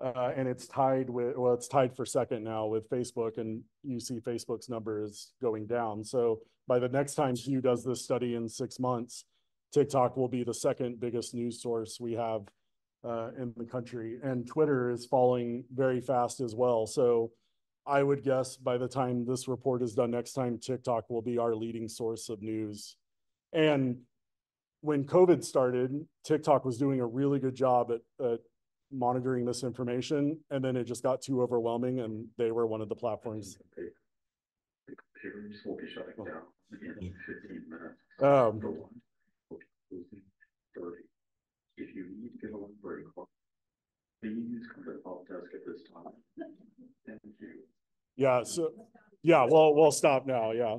Uh, and it's tied with, well, it's tied for second now with Facebook, and you see Facebook's number is going down. So by the next time Pew does this study in six months, TikTok will be the second biggest news source we have uh, in the country, and Twitter is falling very fast as well. So I would guess by the time this report is done next time, TikTok will be our leading source of news. And when COVID started, TikTok was doing a really good job at, at monitoring this information, and then it just got too overwhelming, and they were one of the platforms. Will be shutting down in fifteen minutes. Um, If you need to get a break, please come to the help desk at this time. Thank you. Yeah, so, yeah, well, we'll stop now, yeah.